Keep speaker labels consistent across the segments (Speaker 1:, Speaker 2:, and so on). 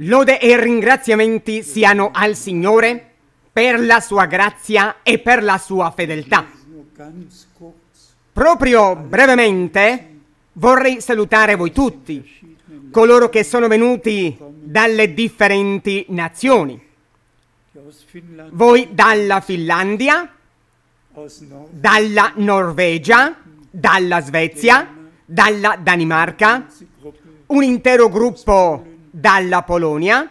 Speaker 1: Lode e ringraziamenti siano al Signore per la sua grazia e per la sua fedeltà. Proprio brevemente vorrei salutare voi tutti, coloro che sono venuti dalle differenti nazioni. Voi dalla Finlandia, dalla Norvegia, dalla Svezia, dalla Danimarca, un intero gruppo dalla Polonia,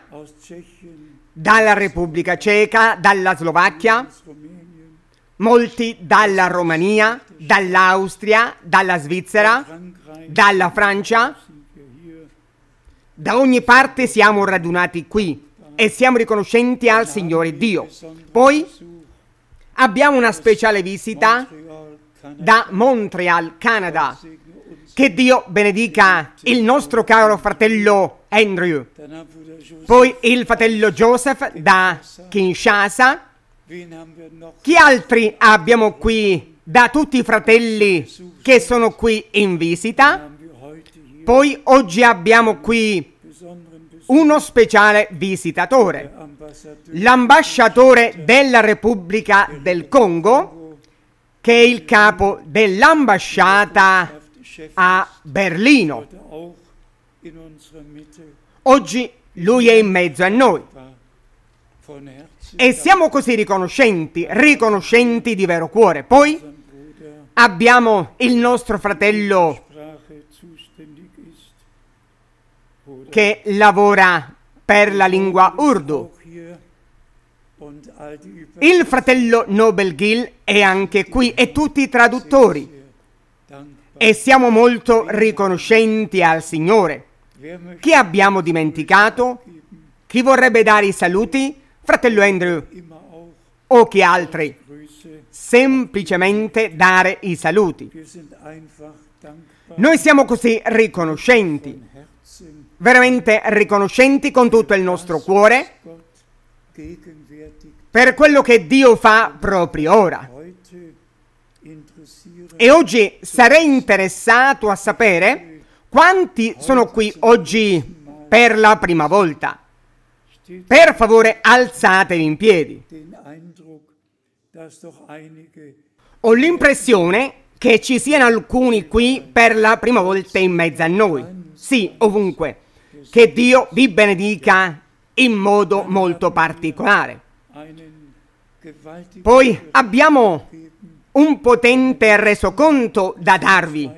Speaker 1: dalla Repubblica Ceca, dalla Slovacchia, molti dalla Romania, dall'Austria, dalla Svizzera, dalla Francia. Da ogni parte siamo radunati qui e siamo riconoscenti al Signore Dio. Poi abbiamo una speciale visita da Montreal, Canada. Che Dio benedica il nostro caro fratello Andrew. Poi il fratello Joseph da Kinshasa. Chi altri abbiamo qui da tutti i fratelli che sono qui in visita? Poi oggi abbiamo qui uno speciale visitatore, l'ambasciatore della Repubblica del Congo, che è il capo dell'ambasciata a Berlino. Oggi lui è in mezzo a noi. E siamo così riconoscenti, riconoscenti di vero cuore. Poi abbiamo il nostro fratello che lavora per la lingua urdu. Il fratello Nobel Gill è anche qui e tutti i traduttori. E siamo molto riconoscenti al Signore. Chi abbiamo dimenticato? Chi vorrebbe dare i saluti? Fratello Andrew o chi altri? Semplicemente dare i saluti. Noi siamo così riconoscenti, veramente riconoscenti con tutto il nostro cuore per quello che Dio fa proprio ora. E oggi sarei interessato a sapere quanti sono qui oggi per la prima volta. Per favore alzatevi in piedi. Ho l'impressione che ci siano alcuni qui per la prima volta in mezzo a noi. Sì, ovunque. Che Dio vi benedica in modo molto particolare. Poi abbiamo un potente resoconto da darvi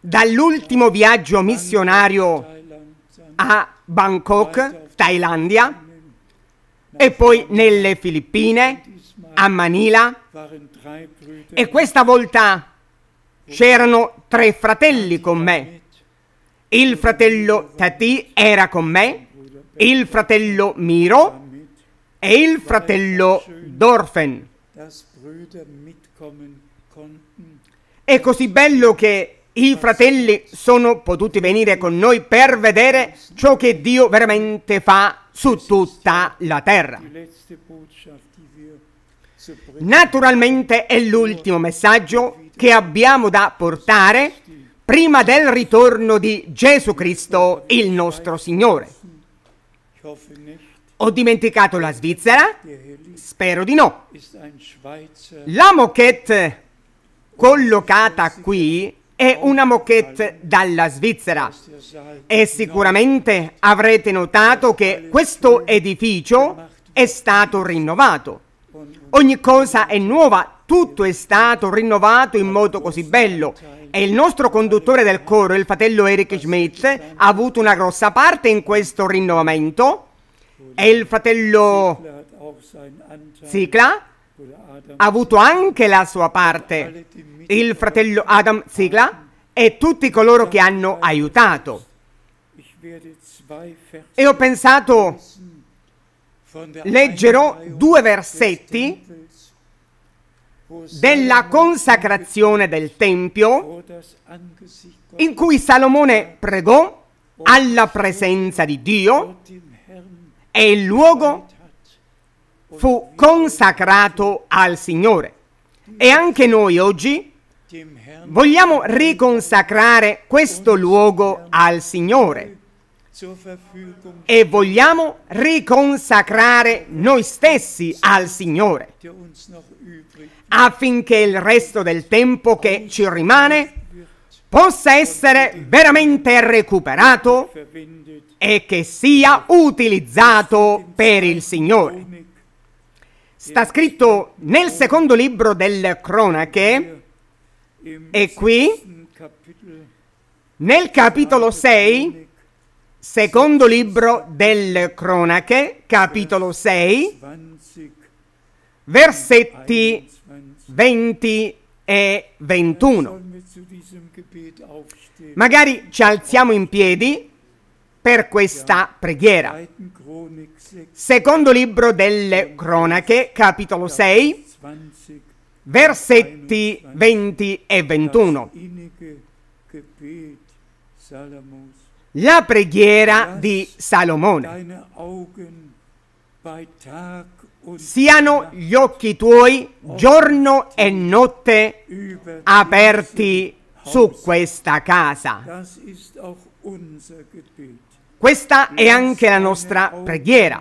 Speaker 1: dall'ultimo viaggio missionario a Bangkok, Thailandia, e poi nelle Filippine, a Manila, e questa volta c'erano tre fratelli con me. Il fratello Tati era con me, il fratello Miro e il fratello Dorfen. È così bello che i fratelli sono potuti venire con noi per vedere ciò che Dio veramente fa su tutta la terra. Naturalmente è l'ultimo messaggio che abbiamo da portare prima del ritorno di Gesù Cristo, il nostro Signore. Ho dimenticato la Svizzera? Spero di no. La moquette collocata qui è una moquette dalla Svizzera e sicuramente avrete notato che questo edificio è stato rinnovato. Ogni cosa è nuova, tutto è stato rinnovato in modo così bello e il nostro conduttore del coro, il fratello Eric Schmidt, ha avuto una grossa parte in questo rinnovamento e il fratello Zikla ha avuto anche la sua parte il fratello Adam Ziegler e tutti coloro che hanno aiutato. E ho pensato, leggerò due versetti della consacrazione del Tempio in cui Salomone pregò alla presenza di Dio e il luogo fu consacrato al Signore. E anche noi oggi Vogliamo riconsacrare questo luogo al Signore. e vogliamo riconsacrare noi stessi al Signore affinché il resto del tempo che ci rimane possa essere veramente recuperato e che sia utilizzato per il Signore. Sta scritto nel secondo libro delle cronache e qui nel capitolo 6 Secondo libro delle cronache, capitolo 6, versetti 20 e 21. Magari ci alziamo in piedi per questa preghiera. Secondo libro delle cronache, capitolo 6, versetti 20 e 21 la preghiera di Salomone. Siano gli occhi tuoi giorno e notte aperti su questa casa. Questa è anche la nostra preghiera.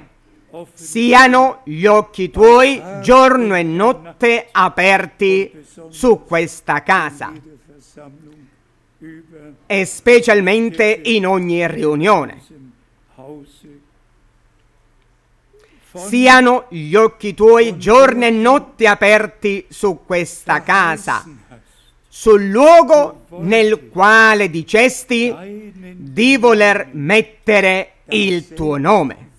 Speaker 1: Siano gli occhi tuoi giorno e notte aperti su questa casa e specialmente in ogni riunione. Siano gli occhi tuoi giorno e notte aperti su questa casa, sul luogo nel quale dicesti di voler mettere il tuo nome.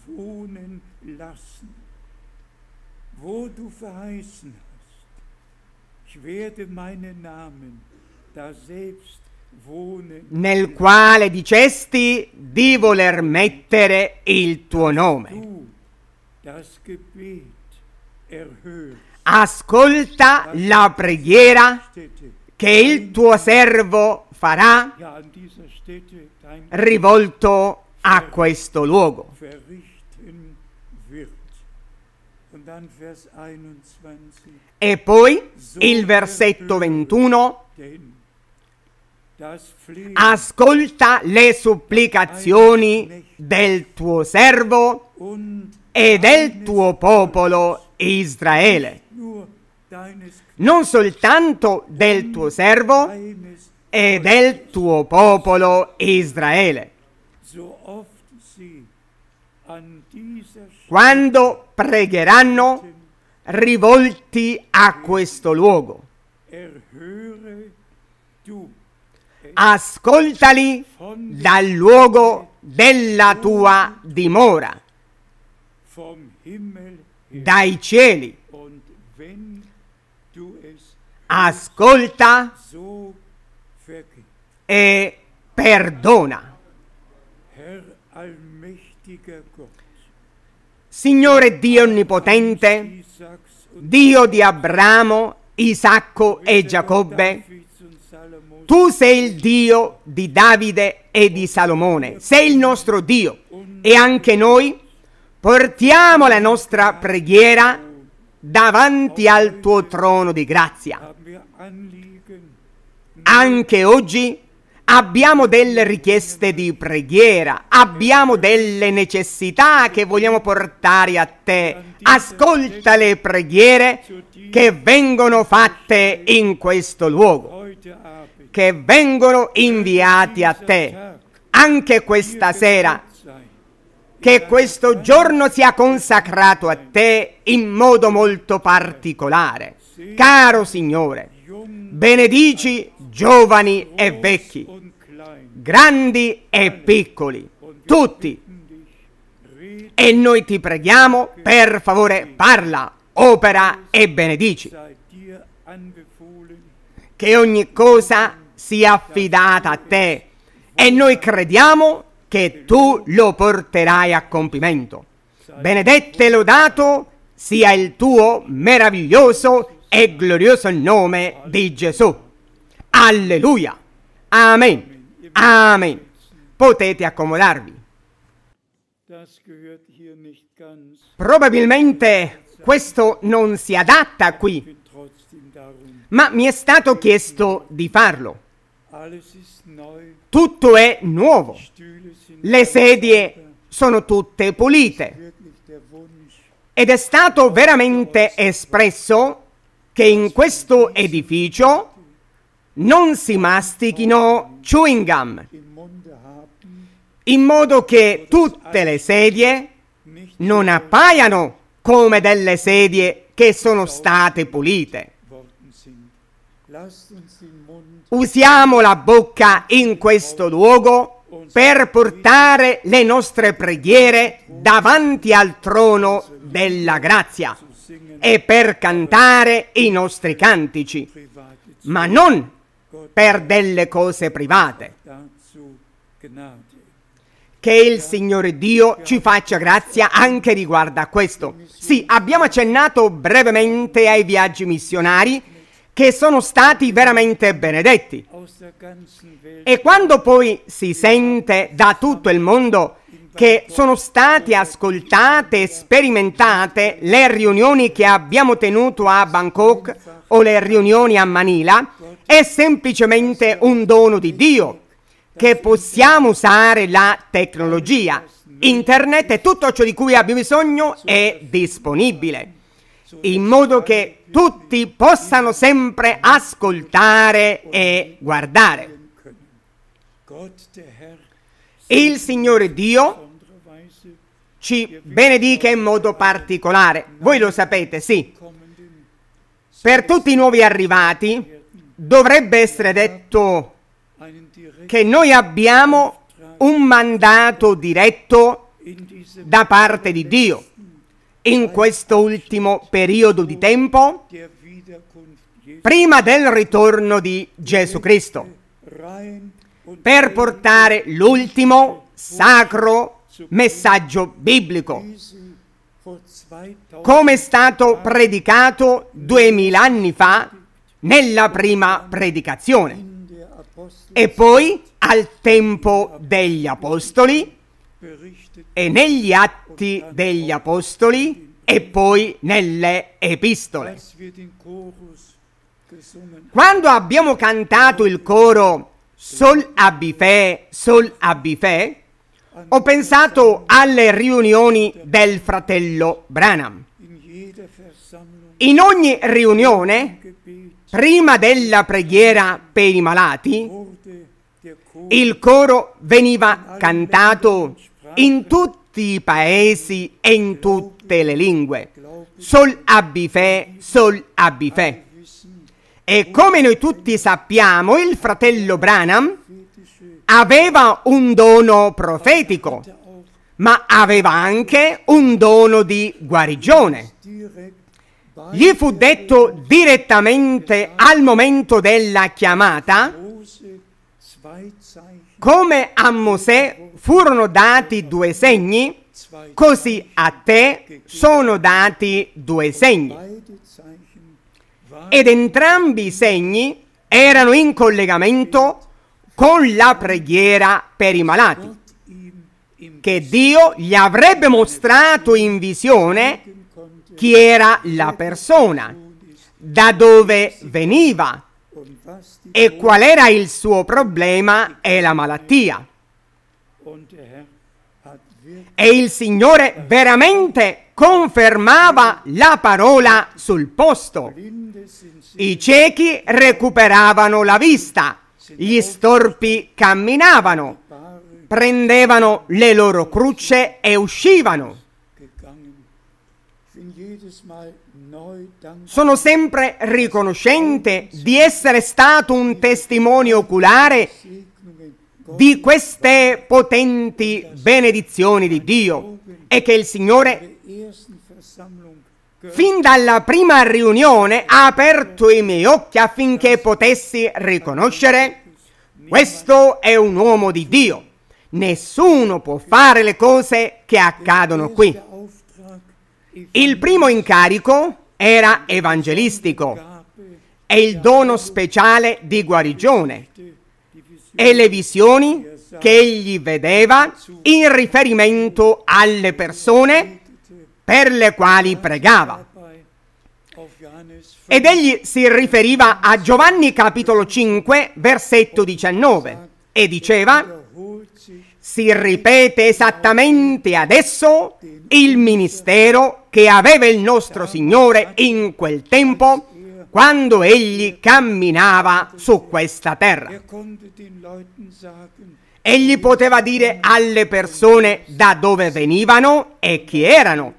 Speaker 1: Nel quale dicesti di voler mettere il tuo nome. Ascolta la preghiera che il tuo servo farà rivolto a questo luogo. E poi il versetto 21 Ascolta le supplicazioni del tuo servo e del tuo popolo Israele. Non soltanto del tuo servo e del tuo popolo Israele. Quando pregheranno rivolti a questo luogo ascoltali dal luogo della tua dimora, dai cieli. Ascolta e perdona. Signore Dio Onnipotente, Dio di Abramo, Isacco e Giacobbe, tu sei il Dio di Davide e di Salomone, sei il nostro Dio. E anche noi portiamo la nostra preghiera davanti al tuo trono di grazia. Anche oggi abbiamo delle richieste di preghiera, abbiamo delle necessità che vogliamo portare a te. Ascolta le preghiere che vengono fatte in questo luogo che vengono inviati a te anche questa sera. Che questo giorno sia consacrato a te in modo molto particolare. Caro Signore, benedici giovani e vecchi, grandi e piccoli, tutti. E noi ti preghiamo, per favore, parla, opera e benedici. Che ogni cosa sia affidata a te e noi crediamo che tu lo porterai a compimento. Benedetto e lodato sia il tuo meraviglioso e glorioso nome di Gesù. Alleluia. Amen. Amen. Potete accomodarvi. Probabilmente questo non si adatta qui, ma mi è stato chiesto di farlo. Tutto è nuovo. Le sedie sono tutte pulite. Ed è stato veramente espresso che in questo edificio non si mastichino chewing gum, in modo che tutte le sedie non appaiano come delle sedie che sono state pulite. Usiamo la bocca in questo luogo per portare le nostre preghiere davanti al trono della grazia e per cantare i nostri cantici, ma non per delle cose private. Che il Signore Dio ci faccia grazia anche riguardo a questo. Sì, abbiamo accennato brevemente ai viaggi missionari che sono stati veramente benedetti. E quando poi si sente da tutto il mondo che sono state ascoltate e sperimentate le riunioni che abbiamo tenuto a Bangkok o le riunioni a Manila, è semplicemente un dono di Dio che possiamo usare la tecnologia. Internet e tutto ciò di cui abbiamo bisogno è disponibile in modo che tutti possano sempre ascoltare e guardare. Il Signore Dio ci benedica in modo particolare. Voi lo sapete, sì. Per tutti i nuovi arrivati dovrebbe essere detto che noi abbiamo un mandato diretto da parte di Dio in questo ultimo periodo di tempo, prima del ritorno di Gesù Cristo, per portare l'ultimo sacro messaggio biblico, come è stato predicato duemila anni fa nella prima predicazione. E poi al tempo degli Apostoli e negli atti degli Apostoli e poi nelle epistole. Quando abbiamo cantato il coro Sol abifè, Sol abifè, ho pensato alle riunioni del fratello Branham. In ogni riunione, prima della preghiera per i malati, il coro veniva cantato in tutti i paesi e in tutte le lingue. Sol abbi fe, sol abbi fe. E come noi tutti sappiamo, il fratello Branham aveva un dono profetico, ma aveva anche un dono di guarigione. Gli fu detto direttamente al momento della chiamata, come a Mosè furono dati due segni, così a te sono dati due segni. Ed entrambi i segni erano in collegamento con la preghiera per i malati, che Dio gli avrebbe mostrato in visione chi era la persona, da dove veniva e qual era il suo problema e la malattia. E il Signore veramente confermava la parola sul posto. I ciechi recuperavano la vista, gli storpi camminavano, prendevano le loro crucce e uscivano. Sono sempre riconoscente di essere stato un testimone oculare di queste potenti benedizioni di Dio e che il Signore fin dalla prima riunione ha aperto i miei occhi affinché potessi riconoscere questo è un uomo di Dio. Nessuno può fare le cose che accadono qui. Il primo incarico era evangelistico e il dono speciale di guarigione e le visioni che egli vedeva in riferimento alle persone per le quali pregava. Ed egli si riferiva a Giovanni capitolo 5, versetto 19, e diceva, si ripete esattamente adesso il ministero che aveva il nostro Signore in quel tempo quando egli camminava su questa terra. Egli poteva dire alle persone da dove venivano e chi erano.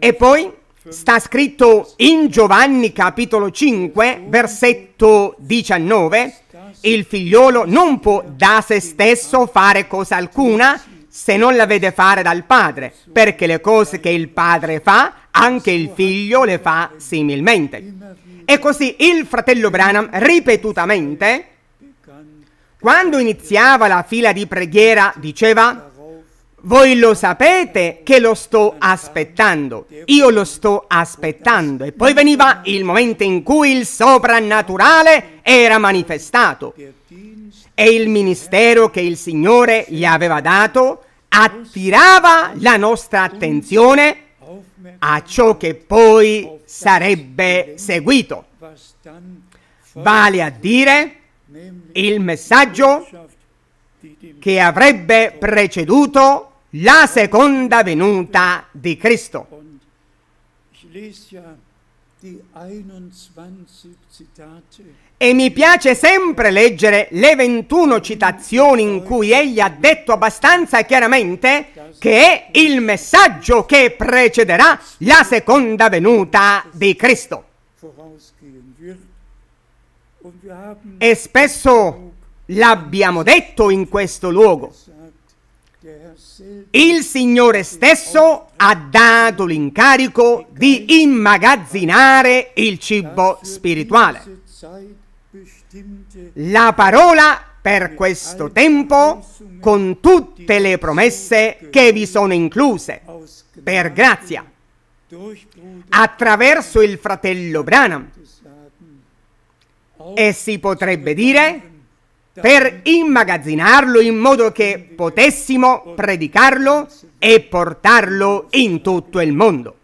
Speaker 1: E poi sta scritto in Giovanni capitolo 5, versetto 19, il figliolo non può da se stesso fare cosa alcuna se non la vede fare dal padre, perché le cose che il padre fa, anche il figlio le fa similmente. E così il fratello Branham ripetutamente, quando iniziava la fila di preghiera, diceva, voi lo sapete che lo sto aspettando, io lo sto aspettando. E poi veniva il momento in cui il soprannaturale era manifestato. E il ministero che il Signore gli aveva dato attirava la nostra attenzione a ciò che poi sarebbe seguito. Vale a dire il messaggio che avrebbe preceduto la seconda venuta di Cristo. E mi piace sempre leggere le 21 citazioni in cui egli ha detto abbastanza chiaramente che è il messaggio che precederà la seconda venuta di Cristo. E spesso l'abbiamo detto in questo luogo. Il Signore stesso ha dato l'incarico di immagazzinare il cibo spirituale. La parola per questo tempo con tutte le promesse che vi sono incluse, per grazia, attraverso il fratello Branham. E si potrebbe dire per immagazzinarlo in modo che potessimo predicarlo e portarlo in tutto il mondo.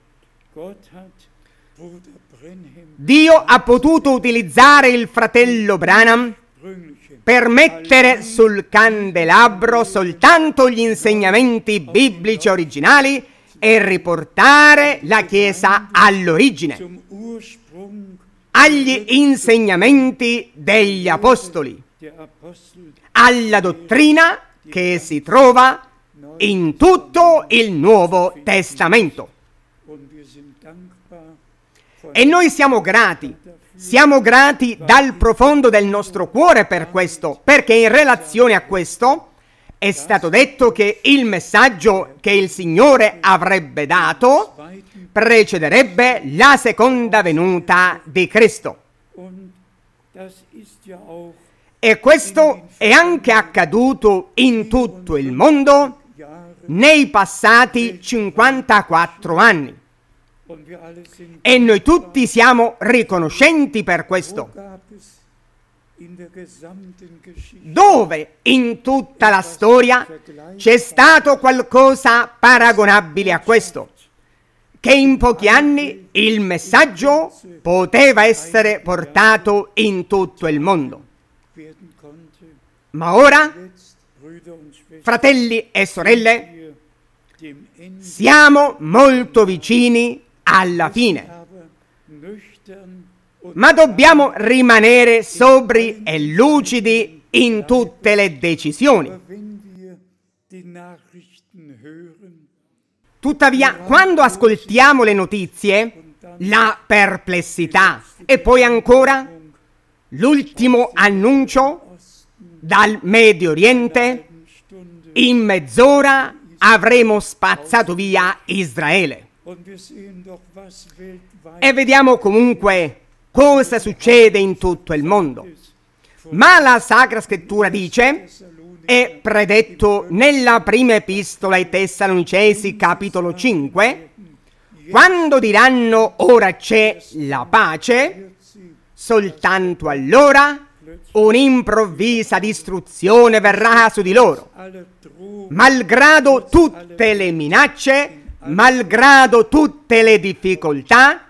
Speaker 1: Dio ha potuto utilizzare il fratello Branham per mettere sul candelabro soltanto gli insegnamenti biblici originali e riportare la Chiesa all'origine, agli insegnamenti degli Apostoli alla dottrina che si trova in tutto il Nuovo Testamento. E noi siamo grati, siamo grati dal profondo del nostro cuore per questo, perché in relazione a questo è stato detto che il messaggio che il Signore avrebbe dato precederebbe la seconda venuta di Cristo. E questo è anche accaduto in tutto il mondo nei passati 54 anni. E noi tutti siamo riconoscenti per questo. Dove in tutta la storia c'è stato qualcosa paragonabile a questo? Che in pochi anni il messaggio poteva essere portato in tutto il mondo. Ma ora, fratelli e sorelle, siamo molto vicini alla fine. Ma dobbiamo rimanere sobri e lucidi in tutte le decisioni. Tuttavia, quando ascoltiamo le notizie, la perplessità e poi ancora l'ultimo annuncio dal Medio Oriente, in mezz'ora avremo spazzato via Israele. E vediamo comunque cosa succede in tutto il mondo. Ma la Sacra Scrittura dice, è predetto nella prima epistola ai Tessalonicesi capitolo 5, quando diranno ora c'è la pace, soltanto allora un'improvvisa distruzione verrà su di loro, malgrado tutte le minacce, malgrado tutte le difficoltà,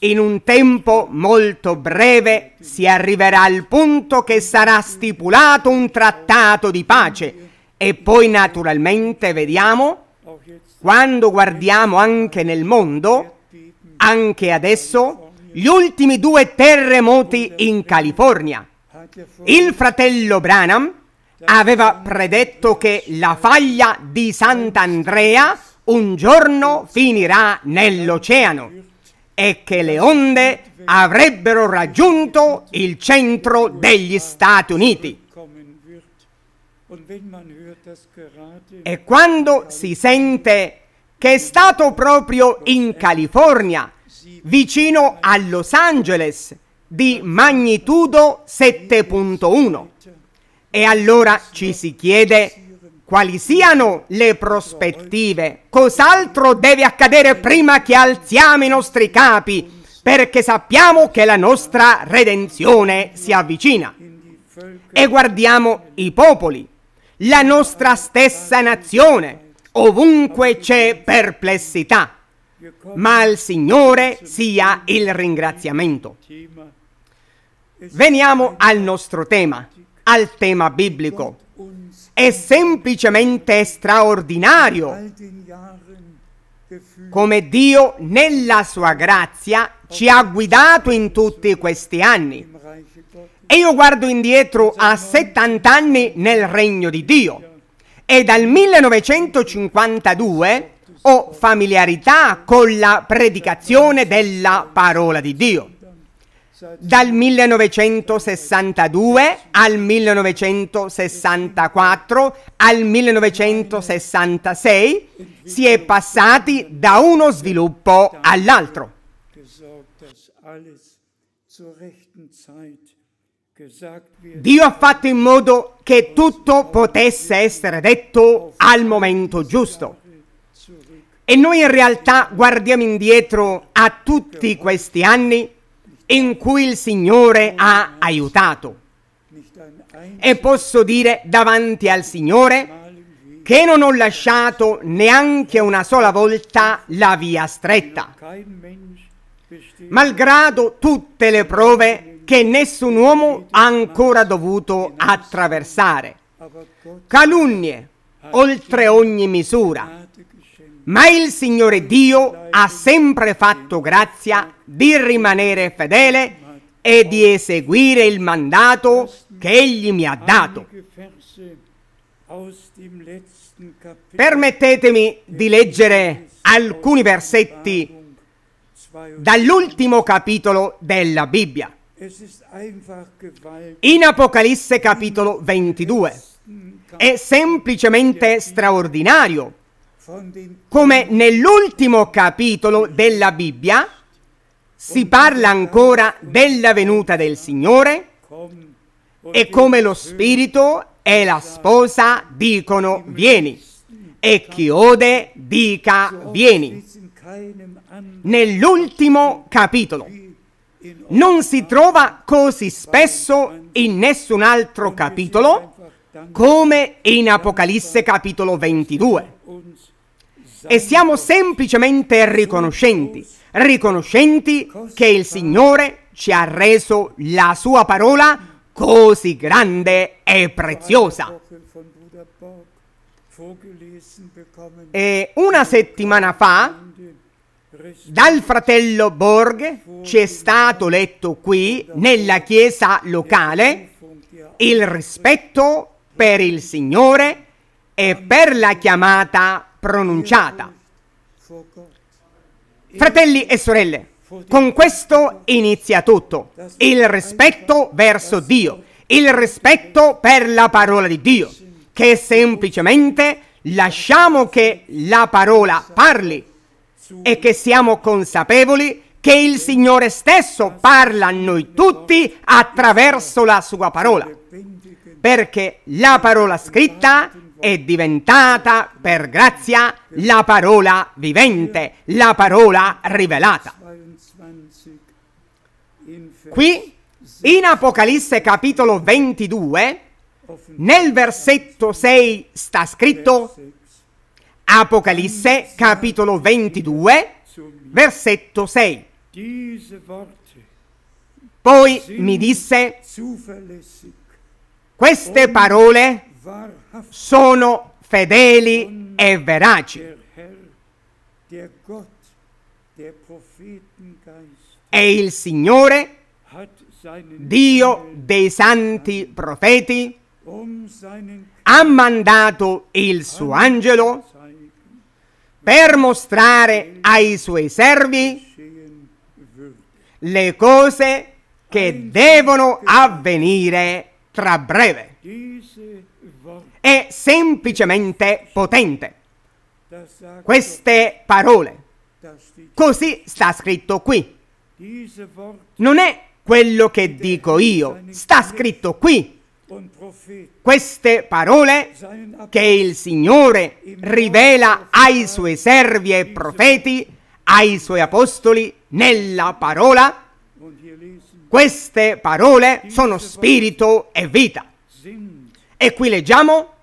Speaker 1: in un tempo molto breve si arriverà al punto che sarà stipulato un trattato di pace. E poi naturalmente vediamo, quando guardiamo anche nel mondo, anche adesso, gli ultimi due terremoti in California. Il fratello Branham aveva predetto che la faglia di Sant'Andrea un giorno finirà nell'oceano e che le onde avrebbero raggiunto il centro degli Stati Uniti. E quando si sente che è stato proprio in California, vicino a Los Angeles, di magnitudo 7.1, e allora ci si chiede quali siano le prospettive, cos'altro deve accadere prima che alziamo i nostri capi, perché sappiamo che la nostra redenzione si avvicina. E guardiamo i popoli, la nostra stessa nazione, ovunque c'è perplessità, ma al Signore sia il ringraziamento. Veniamo al nostro tema, al tema biblico è semplicemente straordinario come Dio nella sua grazia ci ha guidato in tutti questi anni. E io guardo indietro a 70 anni nel regno di Dio e dal 1952 ho familiarità con la predicazione della parola di Dio dal 1962 al 1964 al 1966 si è passati da uno sviluppo all'altro. Dio ha fatto in modo che tutto potesse essere detto al momento giusto. E noi in realtà guardiamo indietro a tutti questi anni in cui il Signore ha aiutato. E posso dire davanti al Signore che non ho lasciato neanche una sola volta la via stretta, malgrado tutte le prove che nessun uomo ha ancora dovuto attraversare, calunnie oltre ogni misura, ma il Signore Dio ha sempre fatto grazia di rimanere fedele e di eseguire il mandato che Egli mi ha dato. Permettetemi di leggere alcuni versetti dall'ultimo capitolo della Bibbia. In Apocalisse capitolo 22 è semplicemente straordinario come nell'ultimo capitolo della Bibbia si parla ancora della venuta del Signore e come lo Spirito e la sposa dicono vieni e chi ode dica vieni. Nell'ultimo capitolo non si trova così spesso in nessun altro capitolo come in Apocalisse capitolo 22 e siamo semplicemente riconoscenti, riconoscenti che il Signore ci ha reso la sua parola così grande e preziosa. E una settimana fa dal fratello Borg ci è stato letto qui nella chiesa locale il rispetto per il Signore e per la chiamata pronunciata. Fratelli e sorelle, con questo inizia tutto. Il rispetto verso Dio, il rispetto per la parola di Dio, che semplicemente lasciamo che la parola parli e che siamo consapevoli che il Signore stesso parla a noi tutti attraverso la sua parola, perché la parola scritta è diventata per grazia la parola vivente, la parola rivelata. Qui in Apocalisse capitolo 22, nel versetto 6 sta scritto Apocalisse capitolo 22, versetto 6. Poi mi disse, queste parole sono fedeli e veraci. E il Signore, Dio dei santi profeti, ha mandato il suo angelo per mostrare ai suoi servi le cose che devono avvenire tra breve. È semplicemente potente. Queste parole. Così sta scritto qui. Non è quello che dico io, sta scritto qui. Queste parole che il Signore rivela ai suoi servi e profeti, ai suoi apostoli, nella parola, queste parole sono spirito e vita. E qui leggiamo,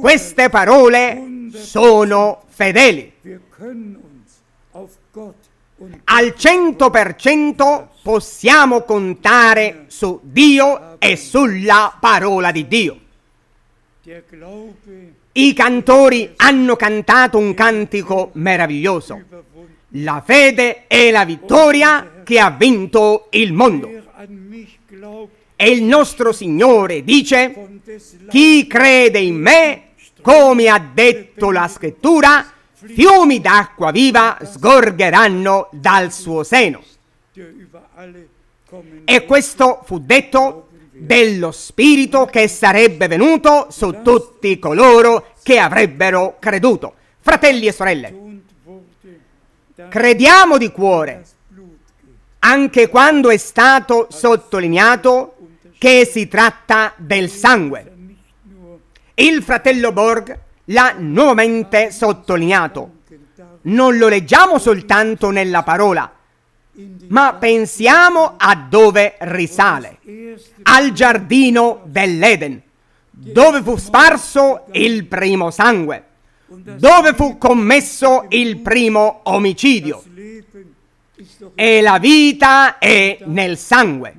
Speaker 1: queste parole sono fedeli. Al 100% possiamo contare su Dio e sulla parola di Dio. I cantori hanno cantato un cantico meraviglioso. La fede è la vittoria che ha vinto il mondo. E il nostro Signore dice, chi crede in me, come ha detto la scrittura, fiumi d'acqua viva sgorgeranno dal suo seno. E questo fu detto dello Spirito che sarebbe venuto su tutti coloro che avrebbero creduto. Fratelli e sorelle, crediamo di cuore, anche quando è stato sottolineato che si tratta del sangue. Il fratello Borg l'ha nuovamente sottolineato. Non lo leggiamo soltanto nella parola, ma pensiamo a dove risale, al giardino dell'Eden, dove fu sparso il primo sangue, dove fu commesso il primo omicidio. E la vita è nel sangue.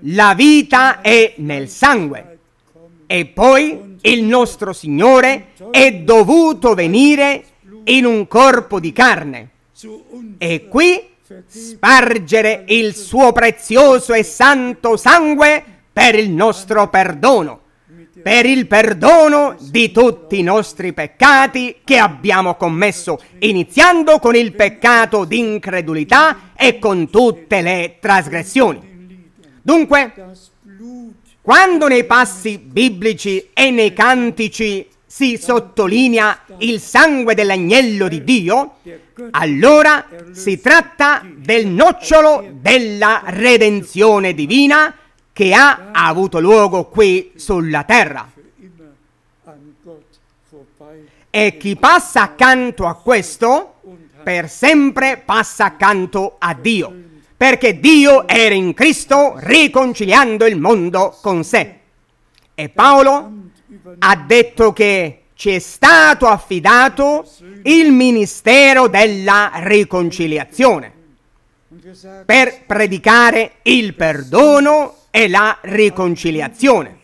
Speaker 1: La vita è nel sangue. E poi il nostro Signore è dovuto venire in un corpo di carne. E qui spargere il suo prezioso e santo sangue per il nostro perdono, per il perdono di tutti i nostri peccati che abbiamo commesso, iniziando con il peccato di incredulità e con tutte le trasgressioni. Dunque, quando nei passi biblici e nei cantici si sottolinea il sangue dell'agnello di Dio, allora si tratta del nocciolo della redenzione divina che ha avuto luogo qui sulla terra. E chi passa accanto a questo, per sempre passa accanto a Dio, perché Dio era in Cristo riconciliando il mondo con sé. E Paolo ha detto che ci è stato affidato il ministero della riconciliazione per predicare il perdono e la riconciliazione.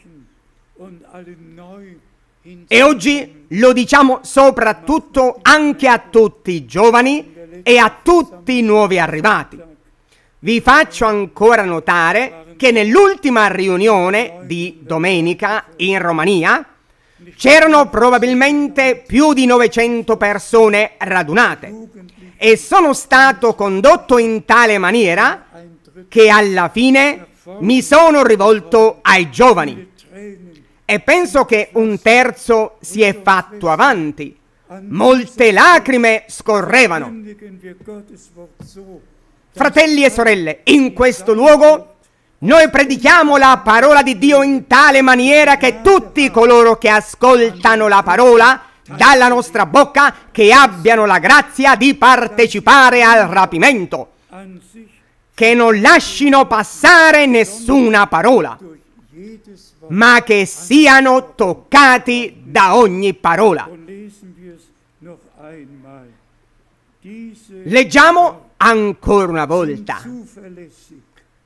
Speaker 1: E oggi lo diciamo soprattutto anche a tutti i giovani e a tutti i nuovi arrivati. Vi faccio ancora notare che nell'ultima riunione di domenica in Romania c'erano probabilmente più di 900 persone radunate e sono stato condotto in tale maniera che alla fine mi sono rivolto ai giovani e penso che un terzo si è fatto avanti. Molte lacrime scorrevano. Fratelli e sorelle, in questo luogo noi predichiamo la parola di Dio in tale maniera che tutti coloro che ascoltano la parola dalla nostra bocca che abbiano la grazia di partecipare al rapimento, che non lasciino passare nessuna parola, ma che siano toccati da ogni parola. Leggiamo ancora una volta.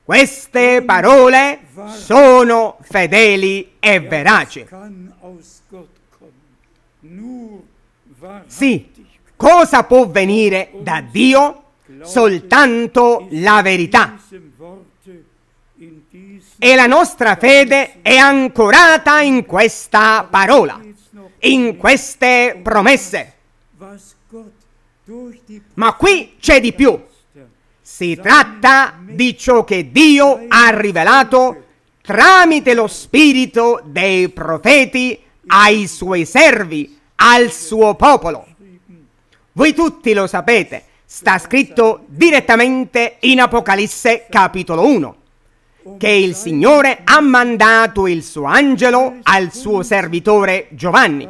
Speaker 1: Queste parole sono fedeli e veraci. Sì, cosa può venire da Dio? Soltanto la verità. E la nostra fede è ancorata in questa parola, in queste promesse. Ma qui c'è di più. Si tratta di ciò che Dio ha rivelato tramite lo spirito dei profeti ai suoi servi, al suo popolo. Voi tutti lo sapete, sta scritto direttamente in Apocalisse capitolo 1 che il Signore ha mandato il suo angelo al suo servitore Giovanni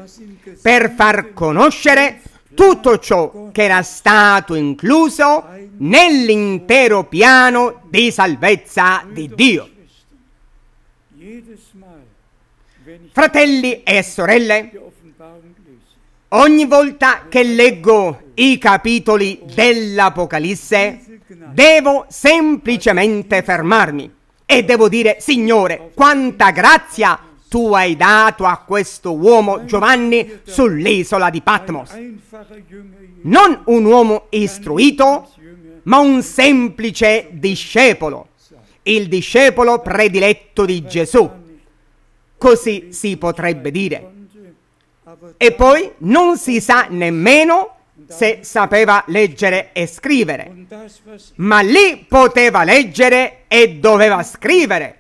Speaker 1: per far conoscere tutto ciò che era stato incluso nell'intero piano di salvezza di Dio. Fratelli e sorelle, ogni volta che leggo i capitoli dell'Apocalisse, devo semplicemente fermarmi e devo dire, Signore, quanta grazia tu hai dato a questo uomo Giovanni sull'isola di Patmos. Non un uomo istruito, ma un semplice discepolo, il discepolo prediletto di Gesù. Così si potrebbe dire. E poi non si sa nemmeno se sapeva leggere e scrivere, ma lì poteva leggere e doveva scrivere.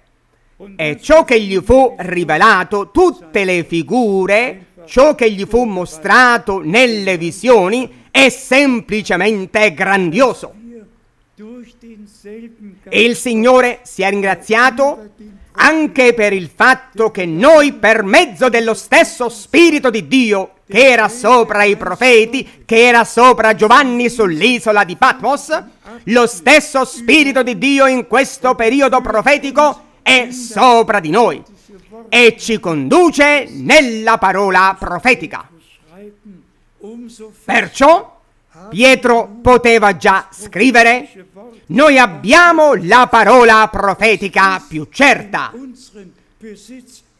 Speaker 1: E ciò che gli fu rivelato, tutte le figure, ciò che gli fu mostrato nelle visioni, è semplicemente grandioso. Il Signore sia ringraziato anche per il fatto che noi, per mezzo dello stesso Spirito di Dio, che era sopra i profeti, che era sopra Giovanni sull'isola di Patmos, lo stesso Spirito di Dio in questo periodo profetico è sopra di noi e ci conduce nella parola profetica. Perciò Pietro poteva già scrivere, noi abbiamo la parola profetica più certa,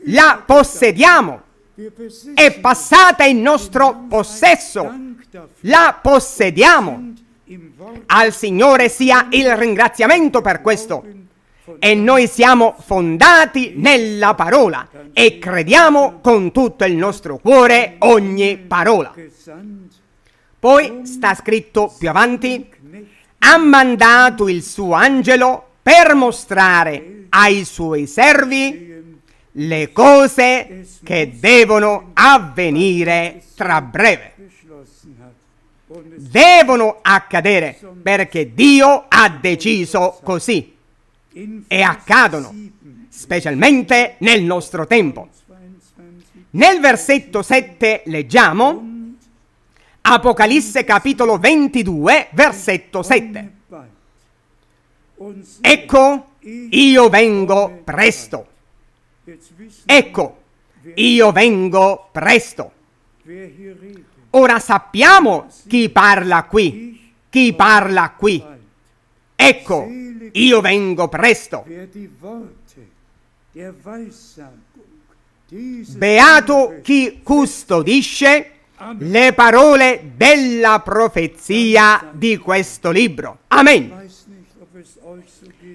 Speaker 1: la possediamo è passata in nostro possesso. La possediamo. Al Signore sia il ringraziamento per questo. E noi siamo fondati nella parola e crediamo con tutto il nostro cuore ogni parola. Poi sta scritto più avanti, ha mandato il suo angelo per mostrare ai suoi servi le cose che devono avvenire tra breve. Devono accadere perché Dio ha deciso così e accadono, specialmente nel nostro tempo. Nel versetto 7 leggiamo Apocalisse capitolo 22, versetto 7. Ecco, io vengo presto Ecco, io vengo presto. Ora sappiamo chi parla qui, chi parla qui. Ecco, io vengo presto. Beato chi custodisce le parole della profezia di questo libro. Amen.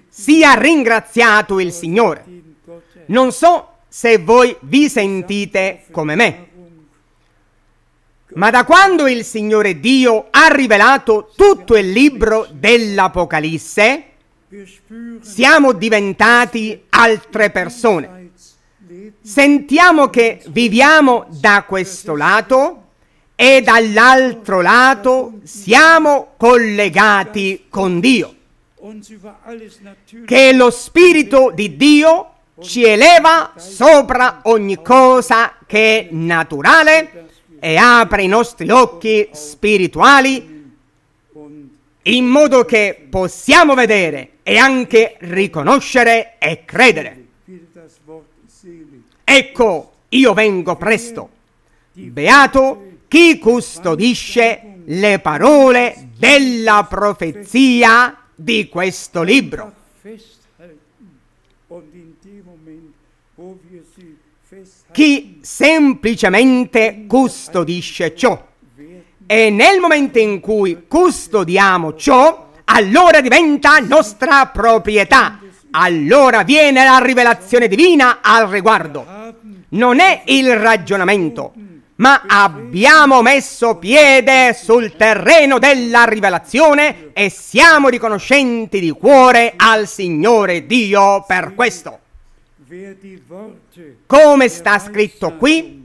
Speaker 1: Sia ringraziato il Signore. Non so se voi vi sentite come me, ma da quando il Signore Dio ha rivelato tutto il libro dell'Apocalisse, siamo diventati altre persone. Sentiamo che viviamo da questo lato e dall'altro lato siamo collegati con Dio. Che lo Spirito di Dio ci eleva sopra ogni cosa che è naturale e apre i nostri occhi spirituali in modo che possiamo vedere e anche riconoscere e credere. Ecco, io vengo presto. Beato chi custodisce le parole della profezia di questo libro. Chi semplicemente custodisce ciò. E nel momento in cui custodiamo ciò, allora diventa nostra proprietà. Allora viene la rivelazione divina al riguardo. Non è il ragionamento, ma abbiamo messo piede sul terreno della rivelazione e siamo riconoscenti di cuore al Signore Dio per questo. Come sta scritto qui,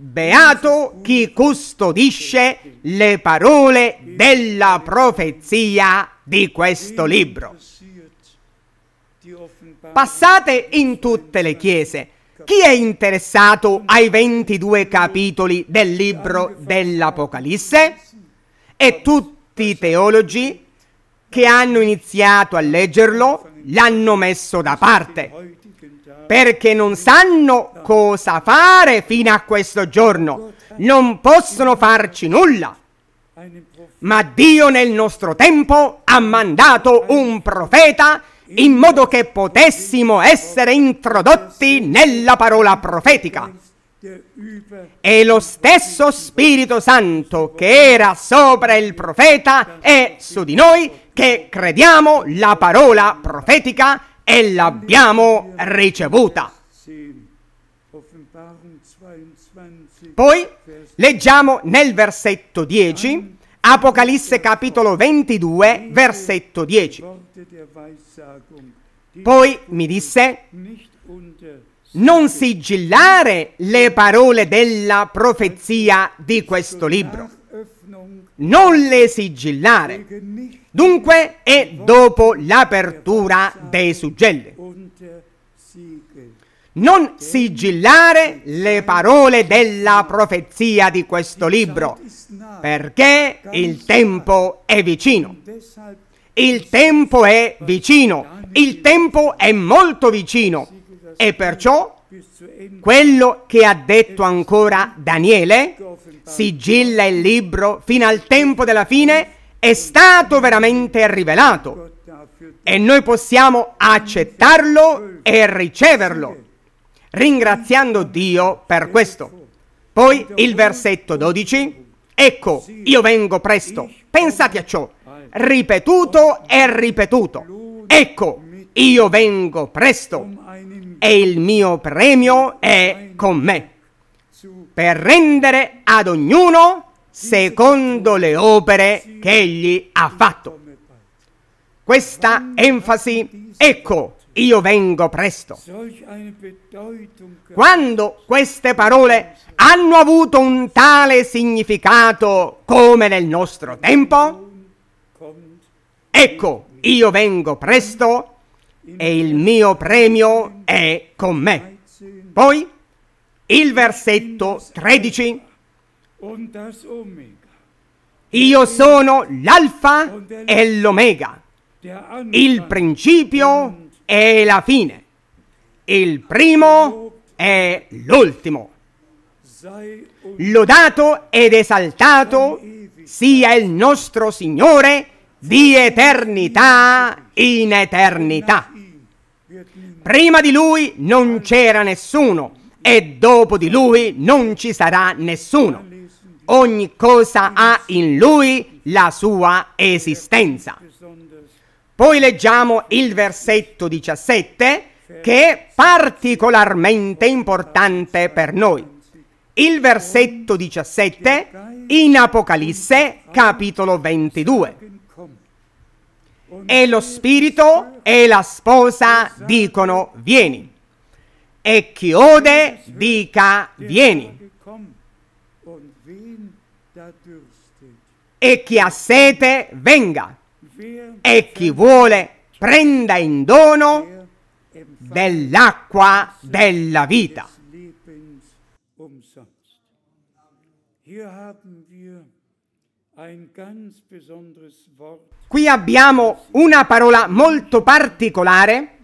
Speaker 1: beato chi custodisce le parole della profezia di questo libro. Passate in tutte le chiese. Chi è interessato ai 22 capitoli del libro dell'Apocalisse? E tutti i teologi che hanno iniziato a leggerlo l'hanno messo da parte perché non sanno cosa fare fino a questo giorno. Non possono farci nulla. Ma Dio nel nostro tempo ha mandato un profeta in modo che potessimo essere introdotti nella parola profetica. E lo stesso Spirito Santo che era sopra il profeta è su di noi che crediamo la parola profetica e l'abbiamo ricevuta. Poi leggiamo nel versetto 10, Apocalisse capitolo 22, versetto 10. Poi mi disse, non sigillare le parole della profezia di questo libro. Non le sigillare Dunque è dopo l'apertura dei suggelli. Non sigillare le parole della profezia di questo libro, perché il tempo è vicino. Il tempo è vicino, il tempo è molto vicino e perciò quello che ha detto ancora Daniele, sigilla il libro fino al tempo della fine, è stato veramente rivelato. E noi possiamo accettarlo e riceverlo, ringraziando Dio per questo. Poi il versetto 12, ecco, io vengo presto, pensate a ciò, ripetuto e ripetuto, ecco, io vengo presto. E il mio premio è con me, per rendere ad ognuno secondo le opere che egli ha fatto. Questa enfasi, ecco, io vengo presto. Quando queste parole hanno avuto un tale significato come nel nostro tempo, ecco, io vengo presto e il mio premio è con me. Poi il versetto 13 io sono l'alfa e l'omega, il principio e la fine, il primo e l'ultimo. Lodato ed esaltato sia il nostro Signore di eternità in eternità. Prima di Lui non c'era nessuno e dopo di Lui non ci sarà nessuno ogni cosa ha in lui la sua esistenza. Poi leggiamo il versetto 17 che è particolarmente importante per noi. Il versetto 17 in Apocalisse capitolo 22. E lo spirito e la sposa dicono vieni. E chi ode dica vieni. E chi ha sete venga, e chi vuole prenda in dono dell'acqua della vita. Qui abbiamo una parola molto particolare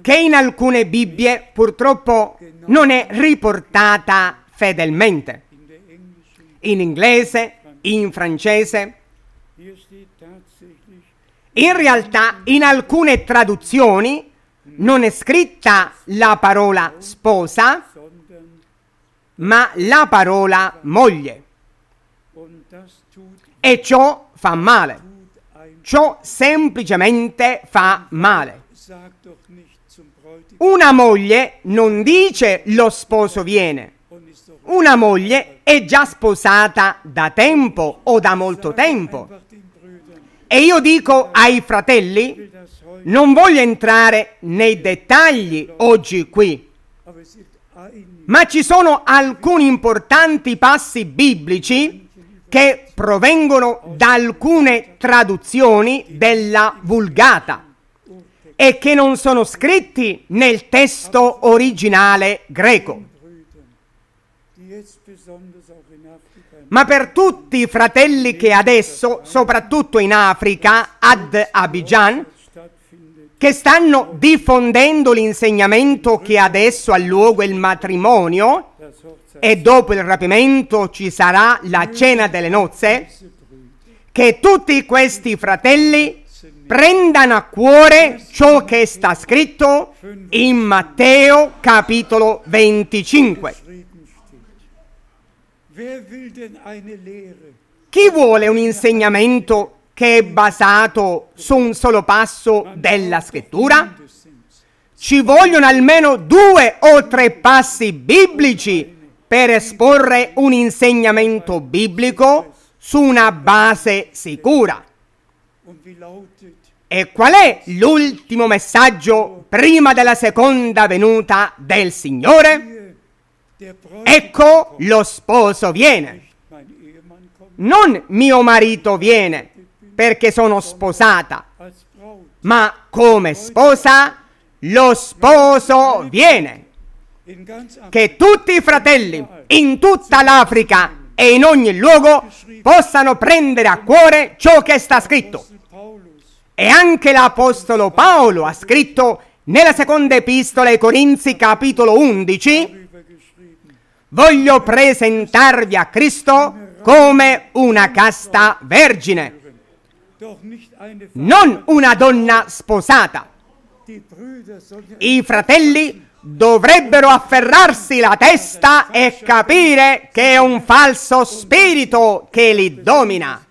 Speaker 1: che in alcune Bibbie purtroppo non è riportata fedelmente in inglese, in francese. In realtà in alcune traduzioni non è scritta la parola sposa, ma la parola moglie. E ciò fa male. Ciò semplicemente fa male. Una moglie non dice lo sposo viene. Una moglie è già sposata da tempo o da molto tempo. E io dico ai fratelli, non voglio entrare nei dettagli oggi qui, ma ci sono alcuni importanti passi biblici che provengono da alcune traduzioni della Vulgata e che non sono scritti nel testo originale greco. Ma per tutti i fratelli che adesso, soprattutto in Africa, ad Abidjan, che stanno diffondendo l'insegnamento che adesso ha luogo il matrimonio e dopo il rapimento ci sarà la cena delle nozze, che tutti questi fratelli prendano a cuore ciò che sta scritto in Matteo capitolo 25. Chi vuole un insegnamento che è basato su un solo passo della scrittura? Ci vogliono almeno due o tre passi biblici per esporre un insegnamento biblico su una base sicura. E qual è l'ultimo messaggio prima della seconda venuta del Signore? Ecco lo sposo viene. Non mio marito viene perché sono sposata, ma come sposa lo sposo viene. Che tutti i fratelli in tutta l'Africa e in ogni luogo possano prendere a cuore ciò che sta scritto. E anche l'Apostolo Paolo ha scritto nella seconda epistola ai Corinzi capitolo 11, voglio presentarvi a Cristo come una casta vergine, non una donna sposata. I fratelli dovrebbero afferrarsi la testa e capire che è un falso spirito che li domina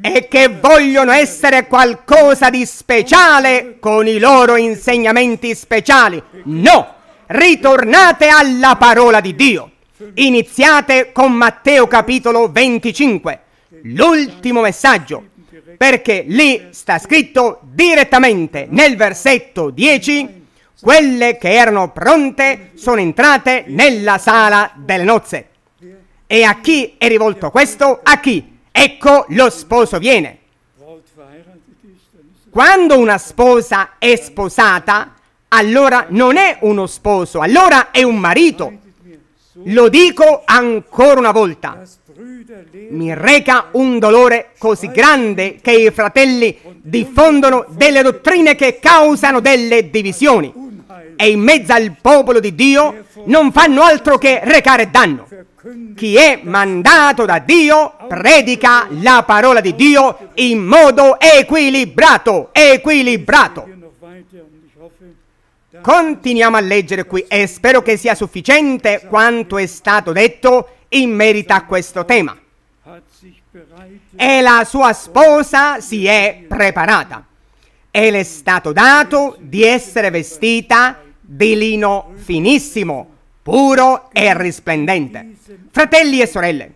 Speaker 1: e che vogliono essere qualcosa di speciale con i loro insegnamenti speciali. No, ritornate alla parola di Dio. Iniziate con Matteo capitolo 25, l'ultimo messaggio, perché lì sta scritto direttamente nel versetto 10 quelle che erano pronte sono entrate nella sala delle nozze. E a chi è rivolto questo? A chi? Ecco lo sposo viene. Quando una sposa è sposata, allora non è uno sposo, allora è un marito. Lo dico ancora una volta. Mi reca un dolore così grande che i fratelli diffondono delle dottrine che causano delle divisioni e in mezzo al popolo di Dio non fanno altro che recare danno. Chi è mandato da Dio predica la parola di Dio in modo equilibrato, equilibrato. Continuiamo a leggere qui e spero che sia sufficiente quanto è stato detto in merito a questo tema. E la sua sposa si è preparata e le è stato dato di essere vestita di lino finissimo, puro e risplendente. Fratelli e sorelle,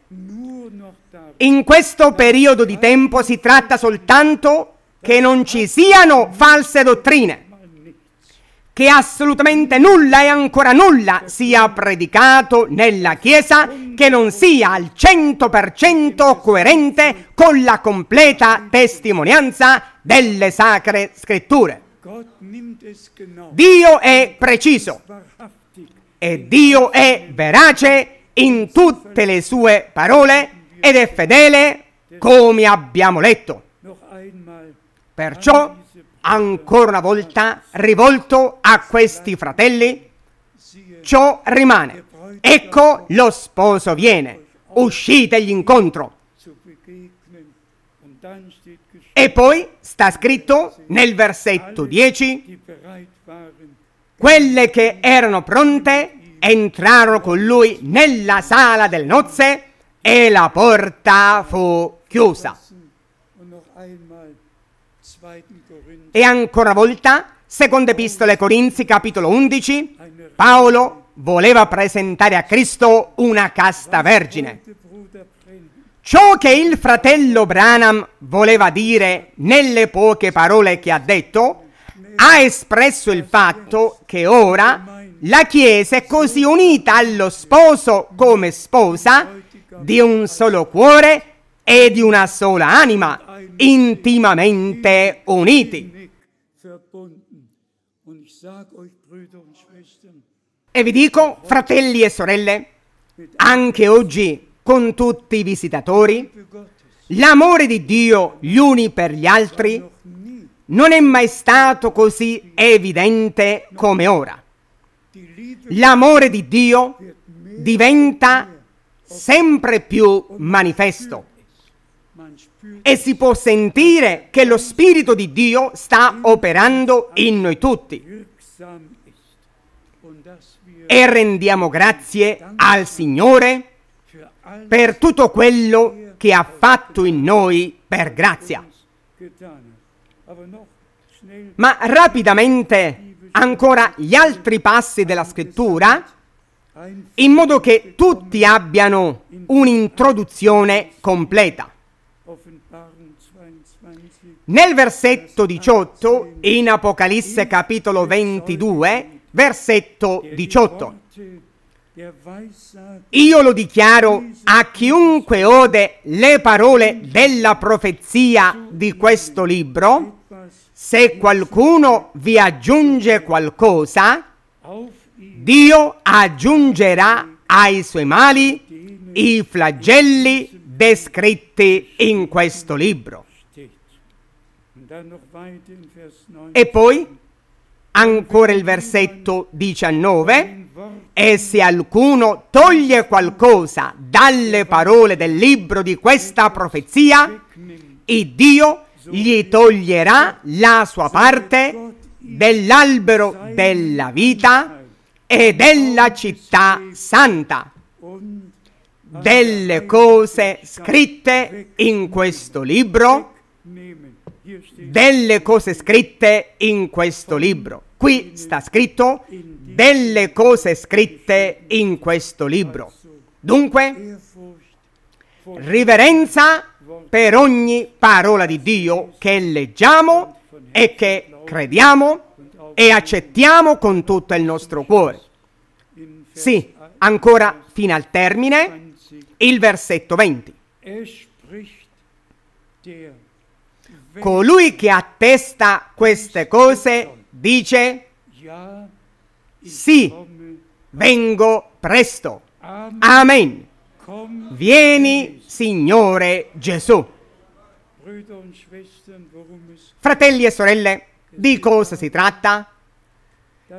Speaker 1: in questo periodo di tempo si tratta soltanto che non ci siano false dottrine, che assolutamente nulla e ancora nulla sia predicato nella Chiesa che non sia al 100% coerente con la completa testimonianza delle sacre scritture. Dio è preciso e Dio è verace in tutte le sue parole ed è fedele come abbiamo letto. Perciò, ancora una volta, rivolto a questi fratelli, ciò rimane. Ecco lo sposo viene. uscitegli incontro. E poi sta scritto nel versetto 10, quelle che erano pronte entrarono con lui nella sala del nozze e la porta fu chiusa. E ancora una volta, seconda epistola ai Corinzi, capitolo 11, Paolo voleva presentare a Cristo una casta vergine. Ciò che il fratello Branham voleva dire nelle poche parole che ha detto, ha espresso il fatto che ora la Chiesa è così unita allo sposo come sposa di un solo cuore e di una sola anima, intimamente uniti. E vi dico, fratelli e sorelle, anche oggi con tutti i visitatori, l'amore di Dio gli uni per gli altri non è mai stato così evidente come ora. L'amore di Dio diventa sempre più manifesto e si può sentire che lo Spirito di Dio sta operando in noi tutti. E rendiamo grazie al Signore per tutto quello che ha fatto in noi per grazia. Ma rapidamente ancora gli altri passi della scrittura in modo che tutti abbiano un'introduzione completa. Nel versetto 18, in Apocalisse capitolo 22, versetto 18, io lo dichiaro a chiunque ode le parole della profezia di questo libro, se qualcuno vi aggiunge qualcosa, Dio aggiungerà ai suoi mali i flagelli descritti in questo libro. E poi ancora il versetto 19, e se alcuno toglie qualcosa dalle parole del libro di questa profezia, il Dio gli toglierà la sua parte dell'albero della vita e della città santa, delle cose scritte in questo libro, delle cose scritte in questo libro. Qui sta scritto delle cose scritte in questo libro. Dunque, riverenza per ogni parola di Dio che leggiamo e che crediamo e accettiamo con tutto il nostro cuore. Sì, ancora fino al termine, il versetto 20. Colui che attesta queste cose dice, sì, vengo presto. Amen. Vieni, Signore Gesù. Fratelli e sorelle, di cosa si tratta?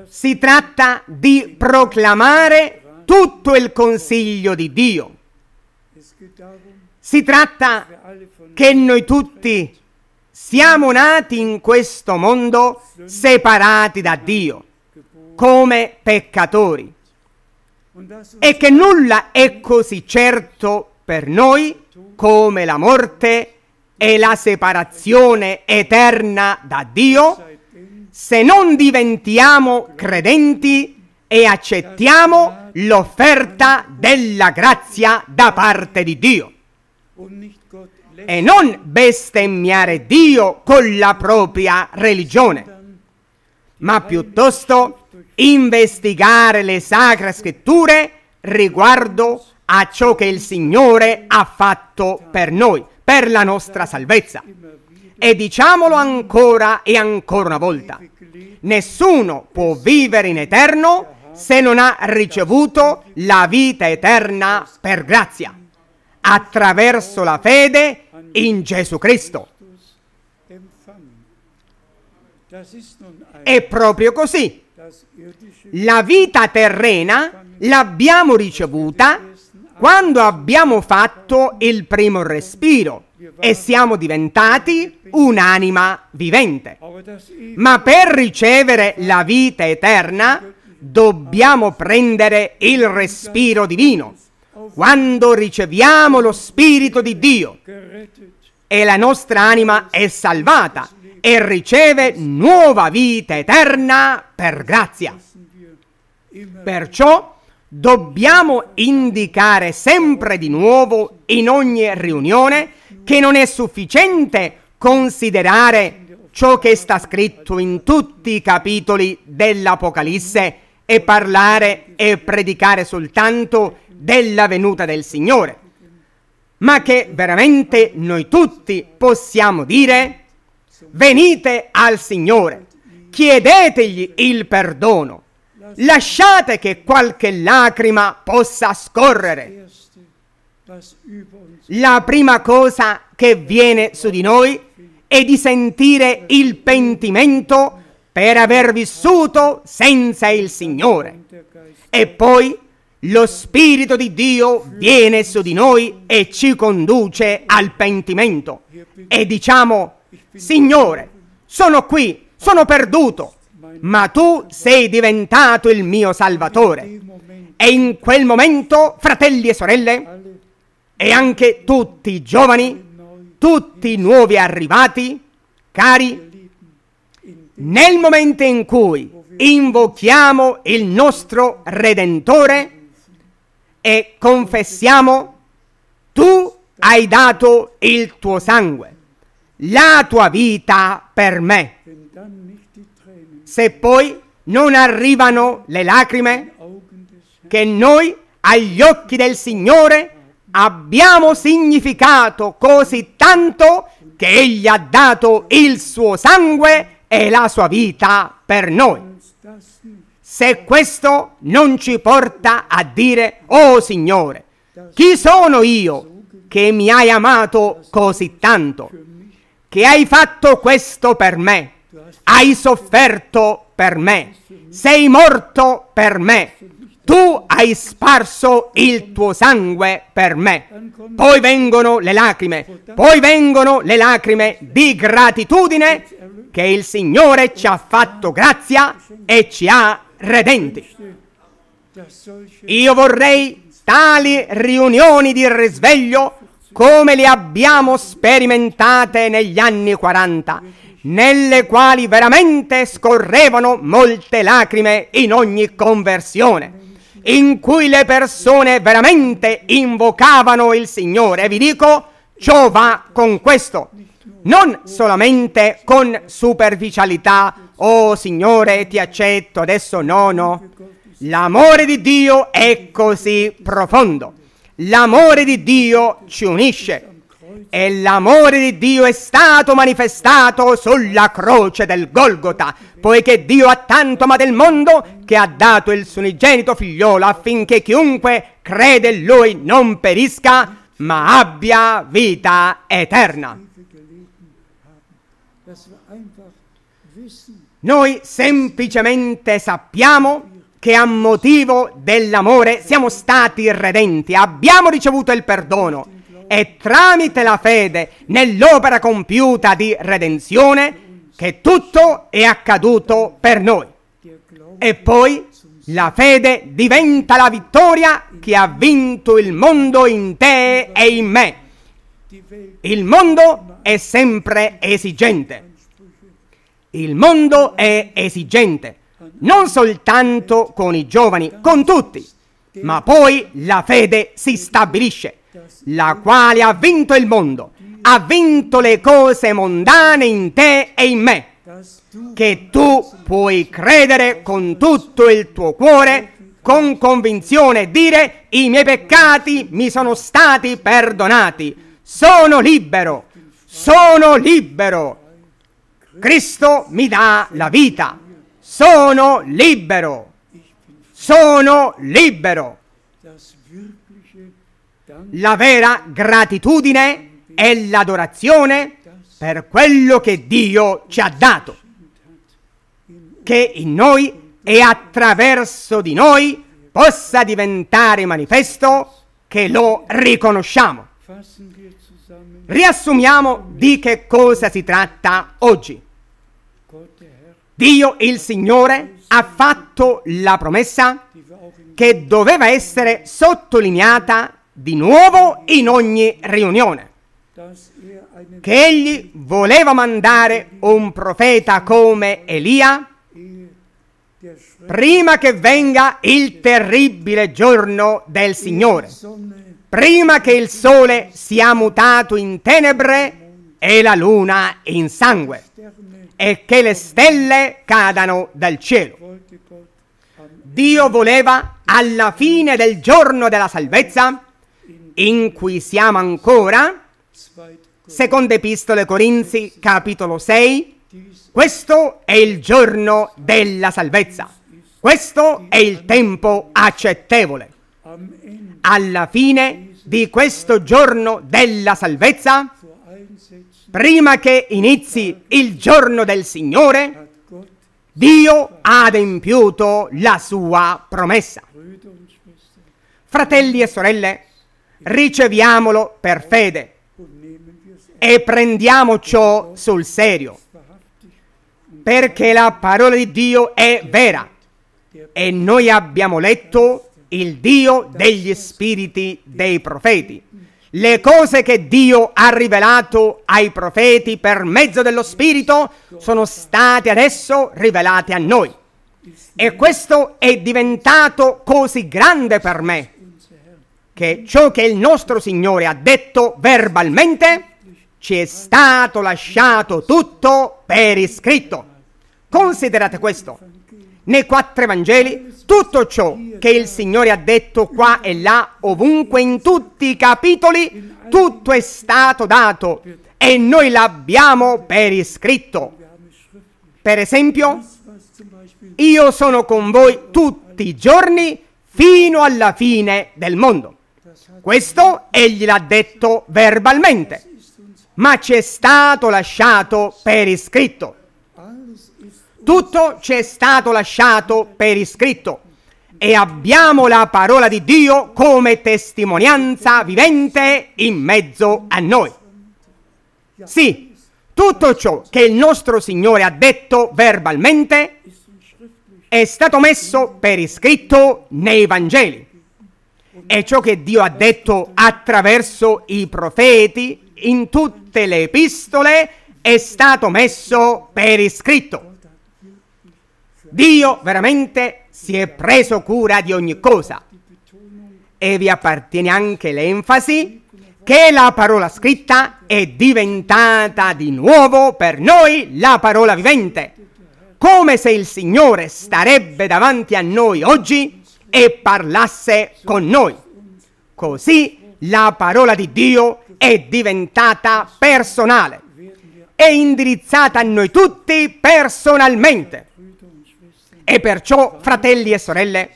Speaker 1: Si tratta di proclamare tutto il consiglio di Dio. Si tratta che noi tutti siamo nati in questo mondo separati da Dio, come peccatori, e che nulla è così certo per noi come la morte e la separazione eterna da Dio se non diventiamo credenti e accettiamo l'offerta della grazia da parte di Dio. E non bestemmiare Dio con la propria religione, ma piuttosto investigare le sacre scritture riguardo a ciò che il Signore ha fatto per noi, per la nostra salvezza. E diciamolo ancora e ancora una volta, nessuno può vivere in eterno se non ha ricevuto la vita eterna per grazia, attraverso la fede in Gesù Cristo. È proprio così. La vita terrena l'abbiamo ricevuta quando abbiamo fatto il primo respiro e siamo diventati un'anima vivente. Ma per ricevere la vita eterna dobbiamo prendere il respiro divino. Quando riceviamo lo Spirito di Dio e la nostra anima è salvata e riceve nuova vita eterna per grazia. Perciò dobbiamo indicare sempre di nuovo in ogni riunione che non è sufficiente considerare ciò che sta scritto in tutti i capitoli dell'Apocalisse e parlare e predicare soltanto della venuta del Signore, ma che veramente noi tutti possiamo dire venite al Signore, chiedetegli il perdono, lasciate che qualche lacrima possa scorrere. La prima cosa che viene su di noi è di sentire il pentimento per aver vissuto senza il Signore. E poi lo Spirito di Dio viene su di noi e ci conduce al pentimento. E diciamo, Signore, sono qui, sono perduto, ma tu sei diventato il mio Salvatore. E in quel momento, fratelli e sorelle, e anche tutti i giovani, tutti i nuovi arrivati, cari, nel momento in cui invochiamo il nostro Redentore e confessiamo, tu hai dato il tuo sangue, la tua vita per me. Se poi non arrivano le lacrime, che noi agli occhi del Signore abbiamo significato così tanto che Egli ha dato il suo sangue e la sua vita per noi. Se questo non ci porta a dire, oh Signore, chi sono io che mi hai amato così tanto, che hai fatto questo per me, hai sofferto per me, sei morto per me, tu hai sparso il tuo sangue per me. Poi vengono le lacrime, poi vengono le lacrime di gratitudine che il Signore ci ha fatto grazia e ci ha redenti. Io vorrei tali riunioni di risveglio come le abbiamo sperimentate negli anni 40, nelle quali veramente scorrevano molte lacrime in ogni conversione in cui le persone veramente invocavano il Signore. E vi dico, ciò va con questo, non solamente con superficialità, oh Signore ti accetto, adesso no, no. L'amore di Dio è così profondo, l'amore di Dio ci unisce e l'amore di Dio è stato manifestato sulla croce del Golgota, poiché Dio ha tanto amato il mondo che ha dato il suo unigenito figliolo affinché chiunque crede in Lui non perisca, ma abbia vita eterna. Noi semplicemente sappiamo che a motivo dell'amore siamo stati redenti, abbiamo ricevuto il perdono è tramite la fede nell'opera compiuta di redenzione che tutto è accaduto per noi. E poi la fede diventa la vittoria che ha vinto il mondo in te e in me. Il mondo è sempre esigente. Il mondo è esigente, non soltanto con i giovani, con tutti, ma poi la fede si stabilisce la quale ha vinto il mondo, ha vinto le cose mondane in te e in me, che tu puoi credere con tutto il tuo cuore, con convinzione, dire i miei peccati mi sono stati perdonati, sono libero, sono libero. Cristo mi dà la vita, sono libero, sono libero. La vera gratitudine è l'adorazione per quello che Dio ci ha dato, che in noi e attraverso di noi possa diventare manifesto che lo riconosciamo. Riassumiamo di che cosa si tratta oggi. Dio il Signore ha fatto la promessa che doveva essere sottolineata di nuovo in ogni riunione, che egli voleva mandare un profeta come Elia prima che venga il terribile giorno del Signore, prima che il sole sia mutato in tenebre e la luna in sangue e che le stelle cadano dal cielo. Dio voleva alla fine del giorno della salvezza, in cui siamo ancora, seconda epistole Corinzi, capitolo 6, questo è il giorno della salvezza. Questo è il tempo accettevole. Alla fine di questo giorno della salvezza, prima che inizi il giorno del Signore, Dio ha adempiuto la sua promessa. Fratelli e sorelle, riceviamolo per fede e prendiamo ciò sul serio, perché la parola di Dio è vera e noi abbiamo letto il Dio degli spiriti dei profeti le cose che Dio ha rivelato ai profeti per mezzo dello Spirito sono state adesso rivelate a noi. E questo è diventato così grande per me che ciò che il nostro Signore ha detto verbalmente ci è stato lasciato tutto per iscritto. Considerate questo. Nei quattro Vangeli tutto ciò che il Signore ha detto qua e là, ovunque, in tutti i capitoli, tutto è stato dato e noi l'abbiamo per iscritto. Per esempio, io sono con voi tutti i giorni fino alla fine del mondo. Questo egli l'ha detto verbalmente, ma ci è stato lasciato per iscritto. Tutto ci è stato lasciato per iscritto e abbiamo la parola di Dio come testimonianza vivente in mezzo a noi. Sì, tutto ciò che il nostro Signore ha detto verbalmente è stato messo per iscritto nei Vangeli. E ciò che Dio ha detto attraverso i profeti in tutte le epistole è stato messo per iscritto. Dio veramente si è preso cura di ogni cosa. E vi appartiene anche l'enfasi che la parola scritta è diventata di nuovo per noi la parola vivente, come se il Signore starebbe davanti a noi oggi e parlasse con noi. Così la parola di Dio è diventata personale e indirizzata a noi tutti personalmente. E perciò, fratelli e sorelle,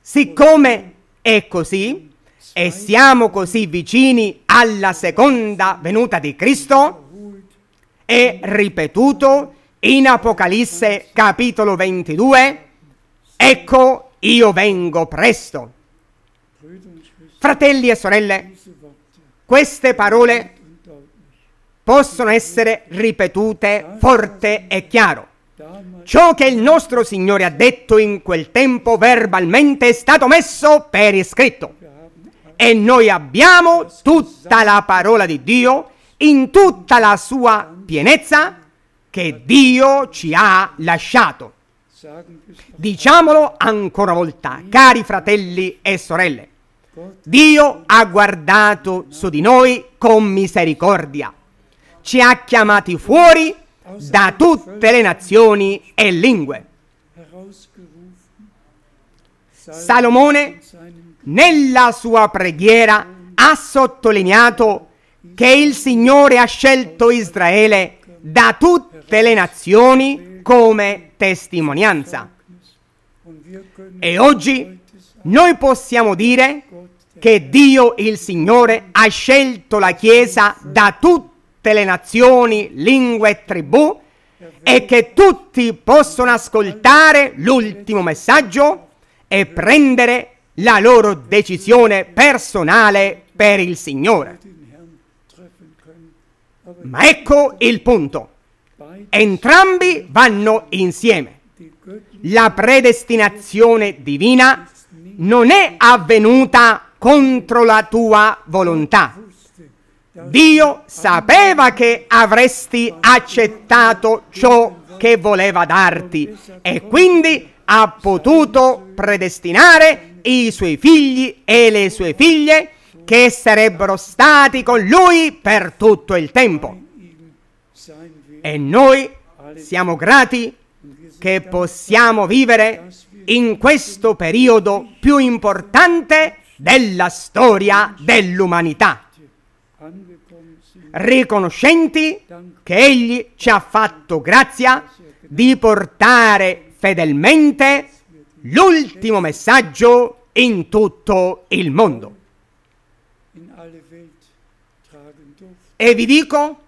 Speaker 1: siccome è così e siamo così vicini alla seconda venuta di Cristo, è ripetuto in Apocalisse capitolo 22, ecco io vengo presto. Fratelli e sorelle, queste parole possono essere ripetute forte e chiaro. Ciò che il nostro Signore ha detto in quel tempo verbalmente è stato messo per iscritto. E noi abbiamo tutta la parola di Dio in tutta la sua pienezza che Dio ci ha lasciato. Diciamolo ancora una volta, cari fratelli e sorelle. Dio ha guardato su di noi con misericordia. Ci ha chiamati fuori da tutte le nazioni e lingue. Salomone nella sua preghiera ha sottolineato che il Signore ha scelto Israele da tutte le nazioni come testimonianza. E oggi noi possiamo dire che Dio il Signore ha scelto la Chiesa da tutte tutte le nazioni, lingue e tribù e che tutti possono ascoltare l'ultimo messaggio e prendere la loro decisione personale per il Signore. Ma ecco il punto. Entrambi vanno insieme. La predestinazione divina non è avvenuta contro la tua volontà. Dio sapeva che avresti accettato ciò che voleva darti e quindi ha potuto predestinare i suoi figli e le sue figlie che sarebbero stati con lui per tutto il tempo. E noi siamo grati che possiamo vivere in questo periodo più importante della storia dell'umanità, riconoscenti che Egli ci ha fatto grazia di portare fedelmente l'ultimo messaggio in tutto il mondo. E vi dico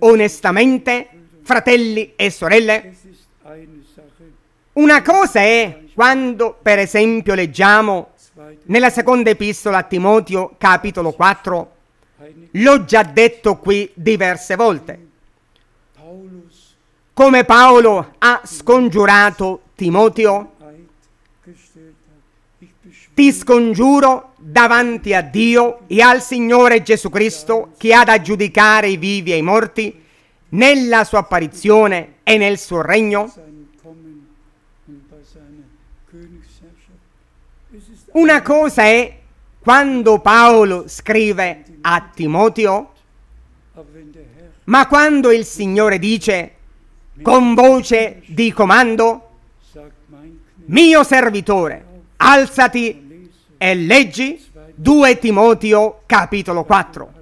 Speaker 1: onestamente, fratelli e sorelle, una cosa è quando, per esempio, leggiamo nella seconda epistola a Timoteo, capitolo 4, l'ho già detto qui diverse volte, come Paolo ha scongiurato Timoteo, ti scongiuro davanti a Dio e al Signore Gesù Cristo che ha da giudicare i vivi e i morti nella sua apparizione e nel suo regno. Una cosa è quando Paolo scrive a Timoteo, ma quando il Signore dice con voce di comando, mio servitore, alzati e leggi 2 Timoteo capitolo 4.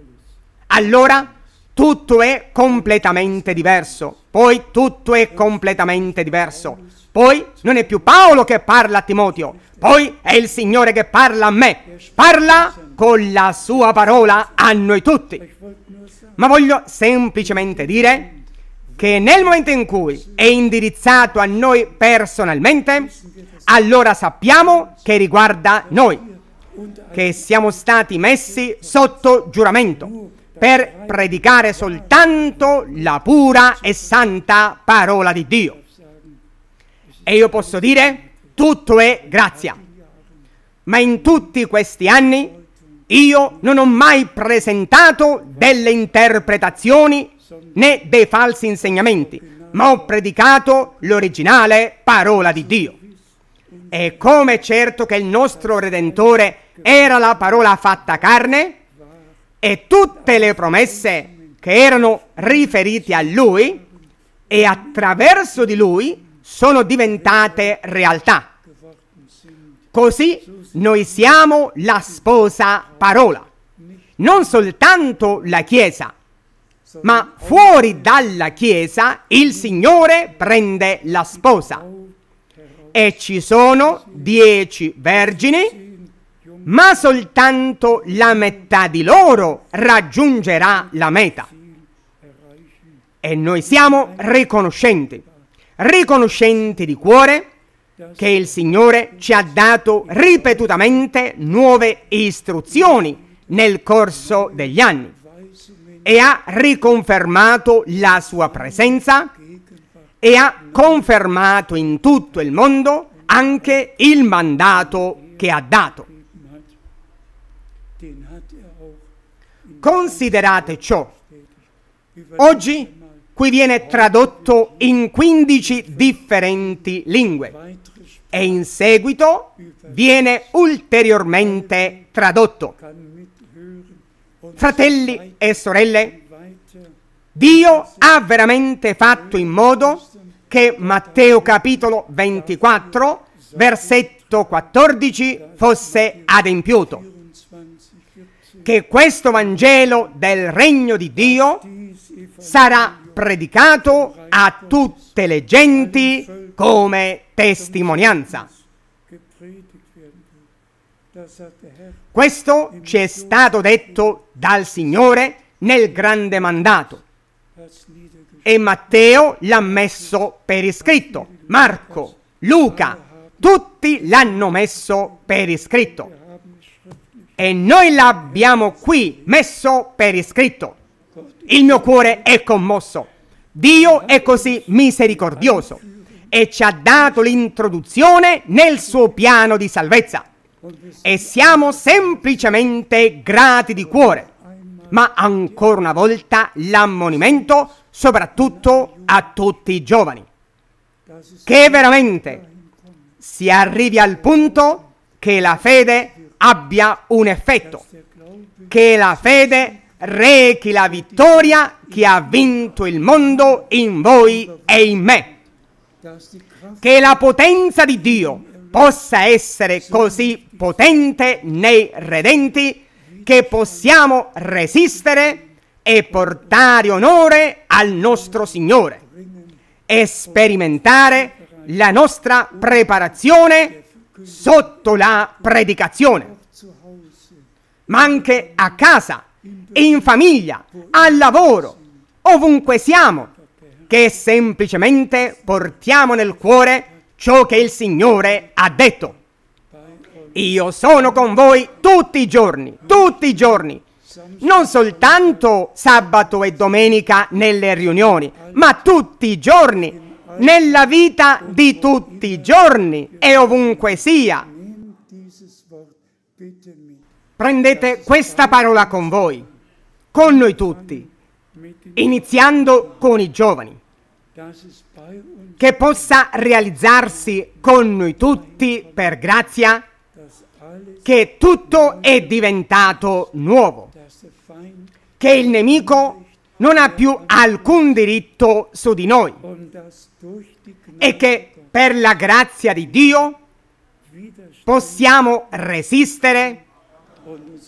Speaker 1: Allora tutto è completamente diverso, poi tutto è completamente diverso. Poi non è più Paolo che parla a Timoteo, poi è il Signore che parla a me, parla con la sua parola a noi tutti. Ma voglio semplicemente dire che nel momento in cui è indirizzato a noi personalmente, allora sappiamo che riguarda noi, che siamo stati messi sotto giuramento per predicare soltanto la pura e santa parola di Dio. E io posso dire, tutto è grazia. Ma in tutti questi anni io non ho mai presentato delle interpretazioni né dei falsi insegnamenti, ma ho predicato l'originale parola di Dio. E come certo che il nostro Redentore era la parola fatta carne, e tutte le promesse che erano riferite a Lui e attraverso di Lui sono diventate realtà. Così noi siamo la sposa parola, non soltanto la Chiesa, ma fuori dalla Chiesa il Signore prende la sposa. E ci sono dieci vergini, ma soltanto la metà di loro raggiungerà la meta. E noi siamo riconoscenti, riconoscenti di cuore che il Signore ci ha dato ripetutamente nuove istruzioni nel corso degli anni e ha riconfermato la sua presenza e ha confermato in tutto il mondo anche il mandato che ha dato. Considerate ciò. Oggi qui viene tradotto in 15 differenti lingue e in seguito viene ulteriormente tradotto. Fratelli e sorelle, Dio ha veramente fatto in modo che Matteo capitolo 24, versetto 14 fosse adempiuto. Che questo Vangelo del regno di Dio sarà predicato a tutte le genti come testimonianza. Questo ci è stato detto dal Signore nel grande mandato. E Matteo l'ha messo per iscritto, Marco, Luca, tutti l'hanno messo per iscritto. E noi l'abbiamo qui messo per iscritto. Il mio cuore è commosso. Dio è così misericordioso e ci ha dato l'introduzione nel suo piano di salvezza. E siamo semplicemente grati di cuore. Ma ancora una volta l'ammonimento soprattutto a tutti i giovani. Che veramente si arrivi al punto che la fede abbia un effetto, che la fede rechi la vittoria che ha vinto il mondo in voi e in me. Che la potenza di Dio possa essere così potente nei redenti che possiamo resistere e portare onore al nostro Signore e sperimentare la nostra preparazione sotto la predicazione, ma anche a casa, in famiglia, al lavoro, ovunque siamo, che semplicemente portiamo nel cuore ciò che il Signore ha detto. Io sono con voi tutti i giorni, tutti i giorni, non soltanto sabato e domenica nelle riunioni, ma tutti i giorni, nella vita di tutti i giorni e ovunque sia. Prendete questa parola con voi, con noi tutti, iniziando con i giovani, che possa realizzarsi con noi tutti per grazia che tutto è diventato nuovo, che il nemico non ha più alcun diritto su di noi e che per la grazia di Dio possiamo resistere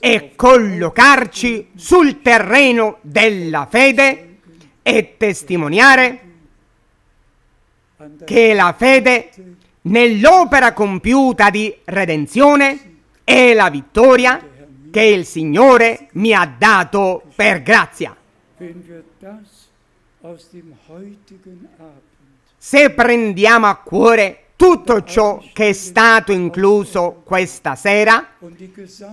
Speaker 1: e collocarci sul terreno della fede e testimoniare che la fede nell'opera compiuta di redenzione è la vittoria che il Signore mi ha dato per grazia. Se prendiamo a cuore tutto ciò che è stato incluso questa sera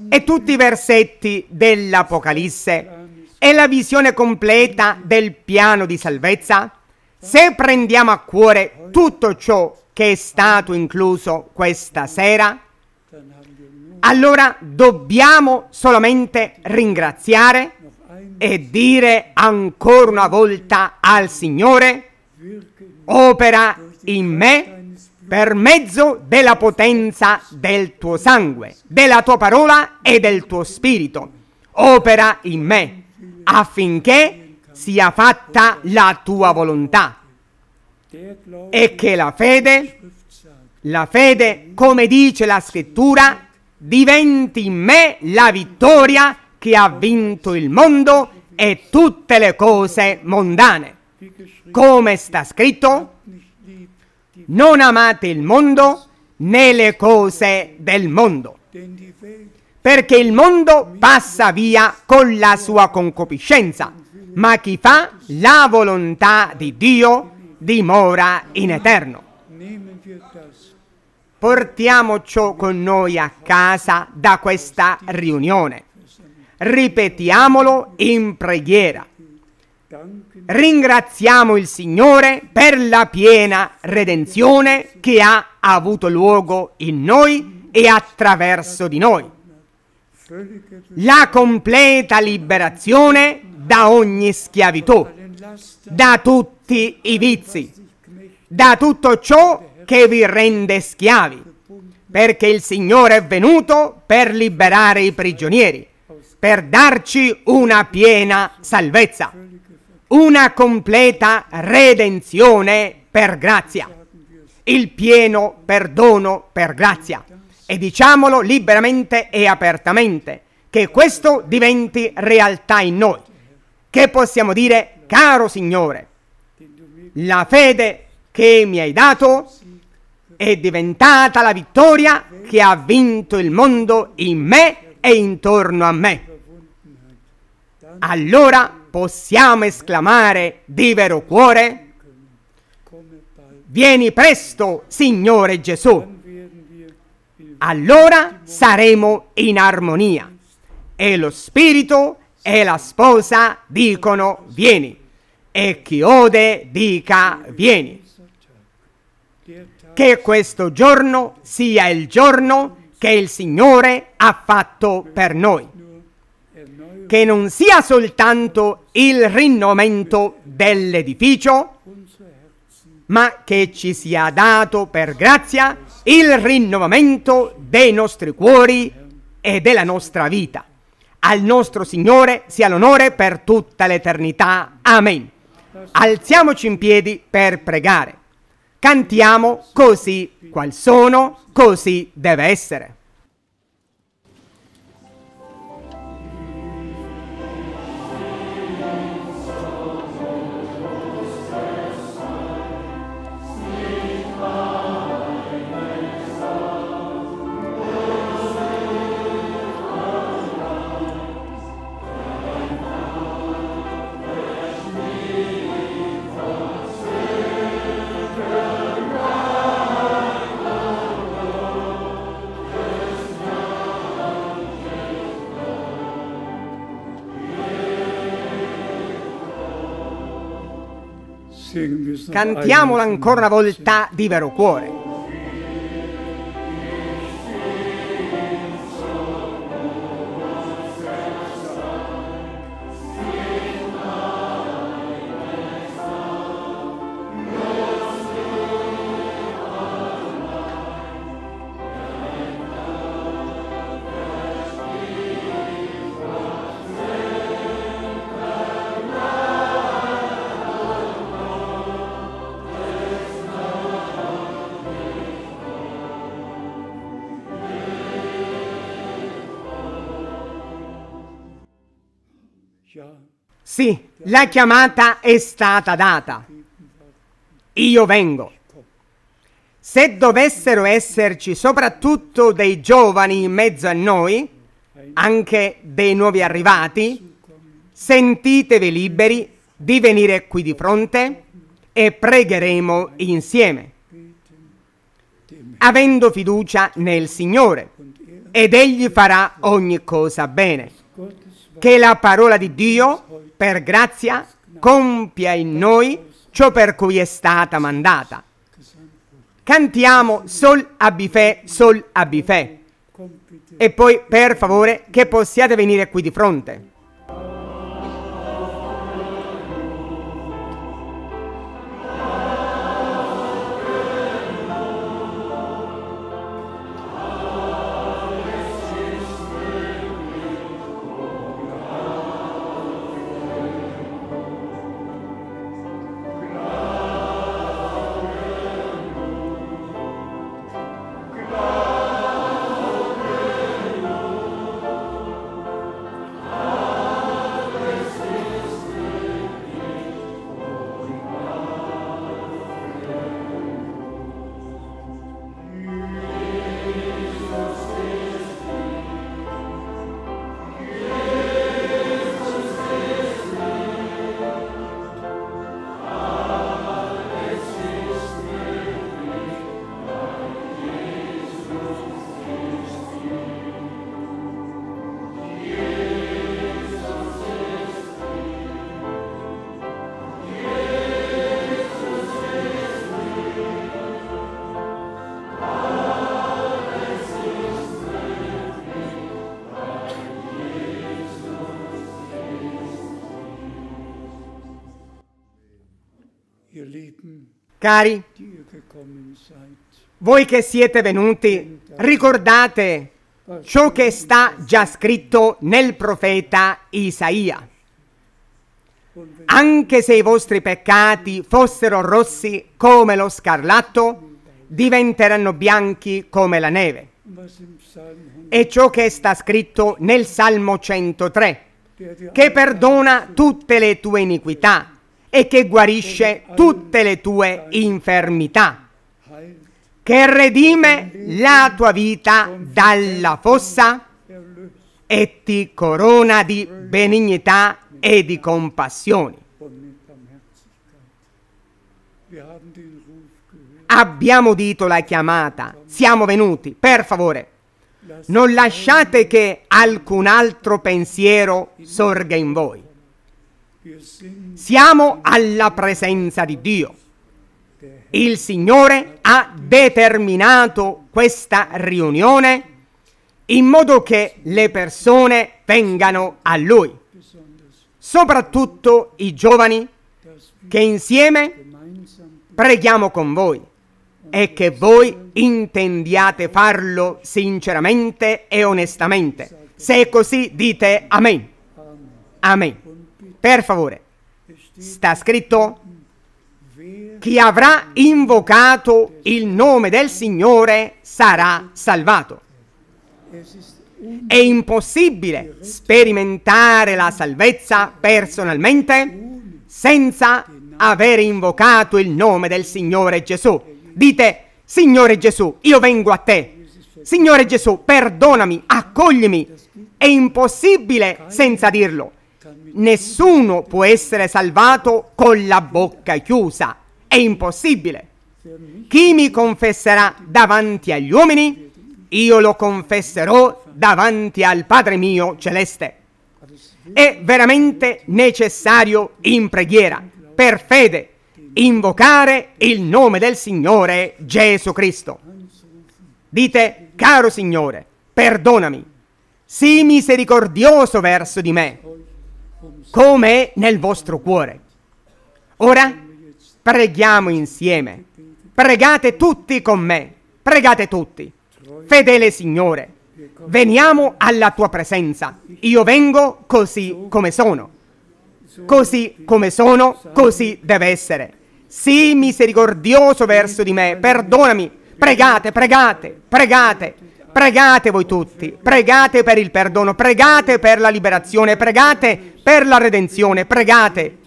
Speaker 1: e tutti i versetti dell'Apocalisse e la visione completa del piano di salvezza, se prendiamo a cuore tutto ciò che è stato incluso questa sera, allora dobbiamo solamente ringraziare e dire ancora una volta al Signore, opera in me per mezzo della potenza del tuo sangue, della tua parola e del tuo spirito. Opera in me affinché sia fatta la tua volontà e che la fede, la fede, come dice la scrittura, diventi in me la vittoria che ha vinto il mondo e tutte le cose mondane. Come sta scritto, non amate il mondo né le cose del mondo, perché il mondo passa via con la sua concupiscenza, ma chi fa la volontà di Dio dimora in eterno. Portiamo ciò con noi a casa da questa riunione. Ripetiamolo in preghiera. Ringraziamo il Signore per la piena redenzione che ha avuto luogo in noi e attraverso di noi. La completa liberazione da ogni schiavitù, da tutti i vizi, da tutto ciò che vi rende schiavi, perché il Signore è venuto per liberare i prigionieri, per darci una piena salvezza, una completa redenzione per grazia, il pieno perdono per grazia. E diciamolo liberamente e apertamente, che questo diventi realtà in noi. Che possiamo dire, caro Signore, la fede che mi hai dato è diventata la vittoria che ha vinto il mondo in me e intorno a me. Allora possiamo esclamare di vero cuore, vieni presto, Signore Gesù, allora saremo in armonia. E lo Spirito e la sposa dicono vieni, e chi ode dica vieni. Che questo giorno sia il giorno che il Signore ha fatto per noi. Che non sia soltanto il rinnovamento dell'edificio, ma che ci sia dato per grazia il rinnovamento dei nostri cuori e della nostra vita. Al nostro Signore sia l'onore per tutta l'eternità. Amen. Alziamoci in piedi per pregare. Cantiamo così qual sono, così deve essere. Cantiamola ancora una volta di vero cuore. Sì, la chiamata è stata data. Io vengo. Se dovessero esserci soprattutto dei giovani in mezzo a noi, anche dei nuovi arrivati, sentitevi liberi di venire qui di fronte e pregheremo insieme, avendo fiducia nel Signore, ed Egli farà ogni cosa bene. Che la parola di Dio per grazia compia in noi ciò per cui è stata mandata. Cantiamo Sol Abifè, Sol Abifè. E poi, per favore, che possiate venire qui di fronte. Cari, voi che siete venuti, ricordate ciò che sta già scritto nel profeta Isaia. Anche se i vostri peccati fossero rossi come lo scarlatto, diventeranno bianchi come la neve. E ciò che sta scritto nel Salmo 103, che perdona tutte le tue iniquità e che guarisce tutte le tue infermità, che redime la tua vita dalla fossa e ti corona di benignità e di compassioni. abbiamo udito la chiamata, siamo venuti, per favore. Non lasciate che alcun altro pensiero sorga in voi. Siamo alla presenza di Dio. Il Signore ha determinato questa riunione in modo che le persone vengano a Lui, soprattutto i giovani che insieme preghiamo con voi e che voi intendiate farlo sinceramente e onestamente. Se è così, dite Amen. Amen. Per favore, sta scritto, chi avrà invocato il nome del Signore sarà salvato. È impossibile sperimentare la salvezza personalmente senza aver invocato il nome del Signore Gesù. Dite, Signore Gesù, io vengo a te. Signore Gesù, perdonami, accoglimi. È impossibile senza dirlo. Nessuno può essere salvato con la bocca chiusa. È impossibile. Chi mi confesserà davanti agli uomini, io lo confesserò davanti al Padre mio celeste. È veramente necessario in preghiera, per fede, invocare il nome del Signore Gesù Cristo. Dite, caro Signore, perdonami, sii misericordioso verso di me, come nel vostro cuore. Ora preghiamo insieme. Pregate tutti con me. Pregate tutti. Fedele Signore, veniamo alla tua presenza. Io vengo così come sono. Così come sono, così deve essere. Sii misericordioso verso di me, perdonami. Pregate, pregate, pregate, pregate voi tutti. Pregate per il perdono, pregate per la liberazione, pregate per la redenzione, pregate.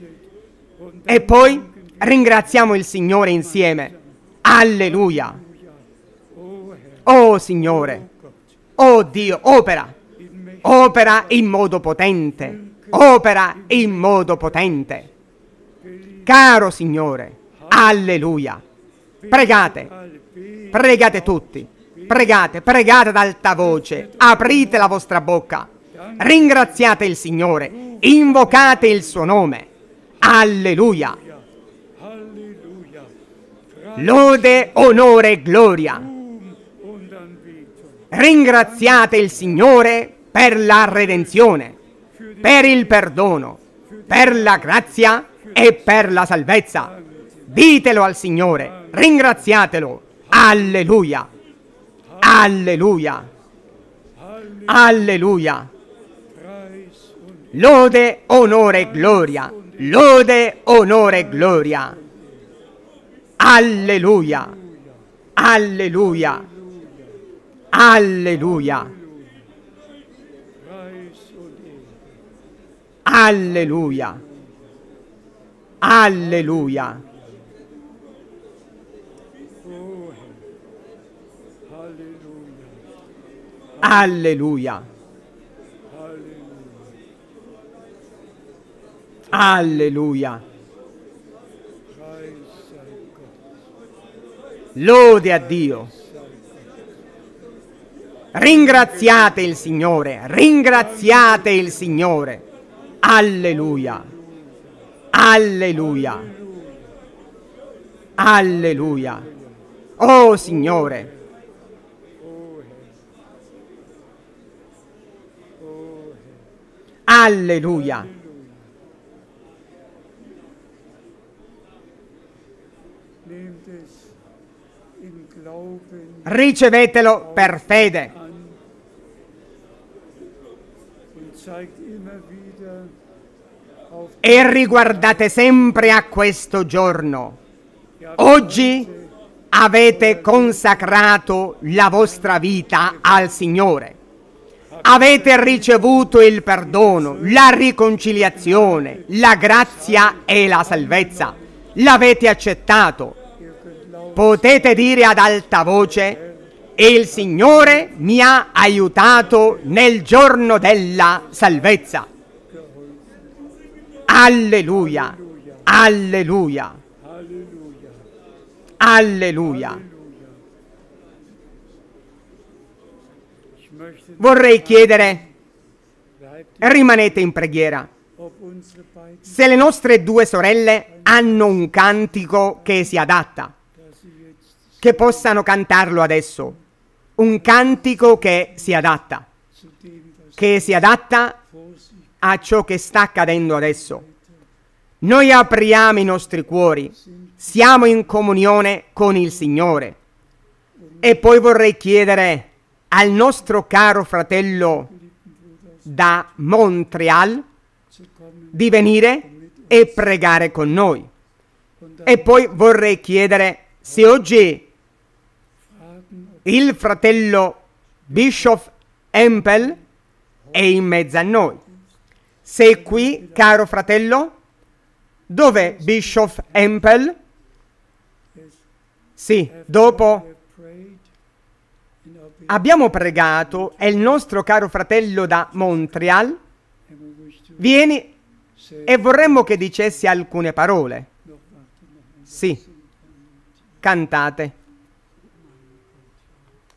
Speaker 1: E poi ringraziamo il Signore insieme. Alleluia. Oh Signore, oh Dio, opera, opera in modo potente, opera in modo potente. Caro Signore, alleluia. Pregate, pregate tutti, pregate, pregate ad alta voce, aprite la vostra bocca, ringraziate il Signore, invocate il suo nome. Alleluia. Lode, onore e gloria Ringraziate il Signore per la redenzione, per il perdono, per la grazia e per la salvezza. Ditelo al Signore, ringraziatelo. Alleluia. Alleluia. Alleluia. Lode, onore e gloria. Lode, onore e gloria. Alleluia. Alleluia. Alleluia. Alleluia. Alleluia. Alleluia. Alleluia. Lode a Dio. Ringraziate il Signore, ringraziate il Signore. Alleluia. Alleluia. Alleluia. Oh Signore. Alleluia. Ricevetelo per fede. E riguardate sempre a questo giorno. Oggi avete consacrato la vostra vita al Signore. Avete ricevuto il perdono, la riconciliazione, la grazia e la salvezza. L'avete accettato. Potete dire ad alta voce, il Signore mi ha aiutato nel giorno della salvezza. Alleluia, alleluia, Alleluia. Vorrei chiedere, rimanete in preghiera, se le nostre due sorelle hanno un cantico che si adatta, che possano cantarlo adesso, un cantico che si adatta, che si adatta a ciò che sta accadendo adesso. Noi apriamo i nostri cuori, siamo in comunione con il Signore. E poi vorrei chiedere al nostro caro fratello da Montreal di venire e pregare con noi. E poi vorrei chiedere se oggi il fratello Bishop Empel è in mezzo a noi. Sei qui, caro fratello? Dov'è Bishop Empel? Sì, dopo abbiamo pregato e il nostro caro fratello da Montreal vieni e vorremmo che dicessi alcune parole. Sì, cantate.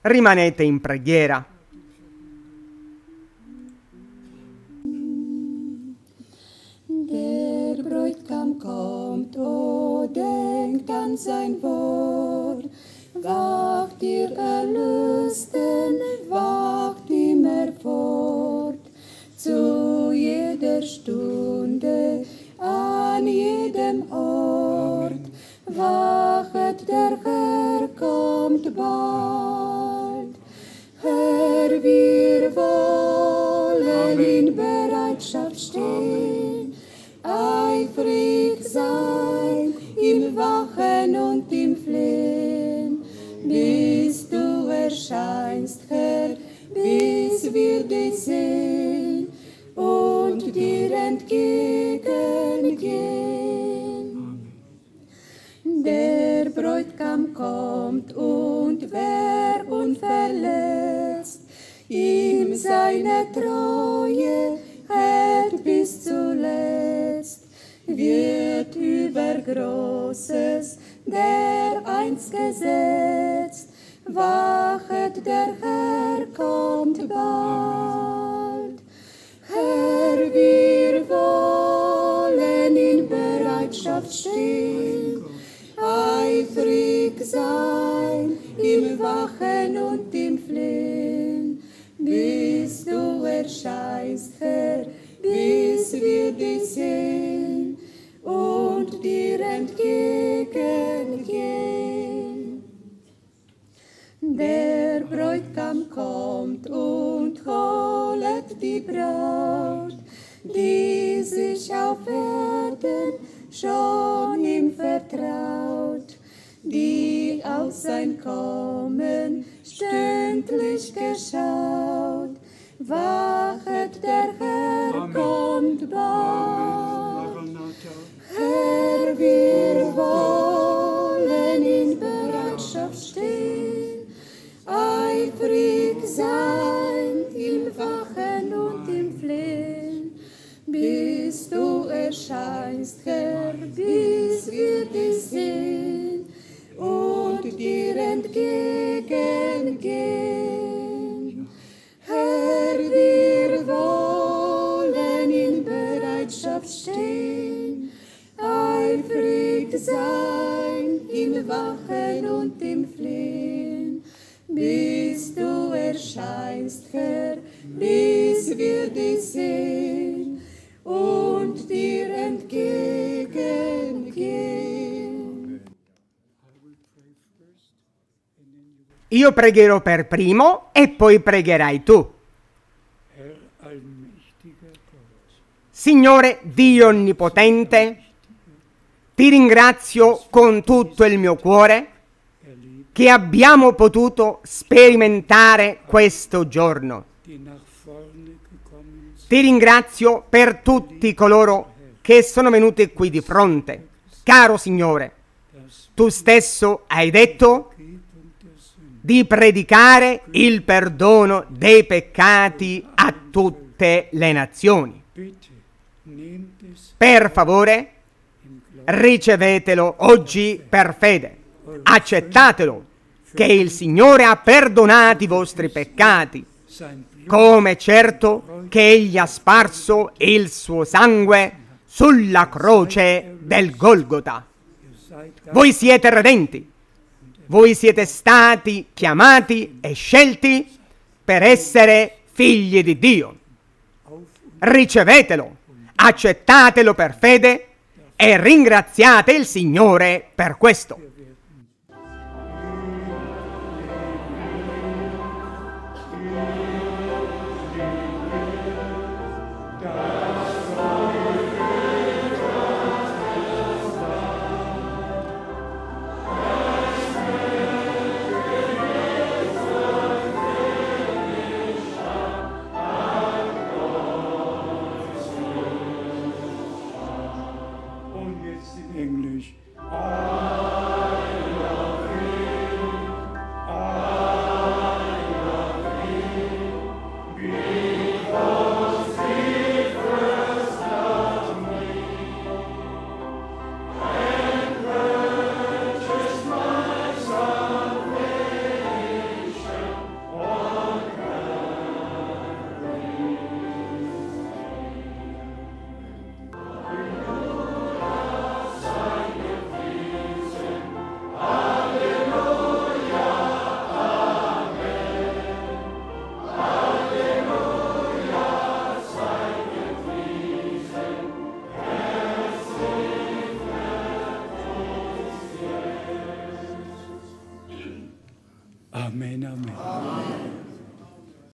Speaker 1: Rimanete in preghiera.
Speaker 2: Der Bräutigam kommt, oh, denkt an sein Wort. Wacht ihr Erlösten, wacht immer fort. Zu jeder Stunde, an jedem Ort. Wachet, der Herr kommt bald. Herr, wir wollen in Bereitschaft stehen, eifrig sein im Wachen und im Flehen, bis du erscheinst, Herr, bis wir dich sehen und dir entgegengehen. Der Bräutigam kommt und wer unverletzt ihm seine Treue hält bis zuletzt, wird über Großes der einst gesetzt. Wachet, der Herr kommt bald. Herr, wir wollen in Bereitschaft stehen, eifrig sein im Wachen und im Flehen, bis du erscheinst, Herr, bis wir dich sehen und dir entgegengehen. Der Bräutigam kommt und holet die Braut, die sich auf Erden schon ihm vertraut, die auf sein Kommen stündlich geschaut. Wachet, der Herr kommt bald. Wir wollen in Bereitschaft stehen, eifrig sein im Wachen und im Flehen, bis du erscheinst, Herr, bis wir dich sehen. Und dir entgegengehen. Sein im Wachen und im Flehen, bis du erscheinst, Herr, bis wir dich sehen und dir entgegengehen.
Speaker 1: Io pregherò per primo e poi pregherai tu. Signore Dio Onnipotente, ti ringrazio con tutto il mio cuore che abbiamo potuto sperimentare questo giorno. Ti ringrazio per tutti coloro che sono venuti qui di fronte. Caro Signore, tu stesso hai detto di predicare il perdono dei peccati a tutte le nazioni. Per favore, ricevetelo oggi per fede. accettatelo, che il Signore ha perdonato i vostri peccati, come certo che Egli ha sparso il suo sangue sulla croce del Golgota. Voi siete redenti, voi siete stati chiamati e scelti per essere figli di Dio. Ricevetelo, accettatelo per fede e ringraziate il Signore per questo.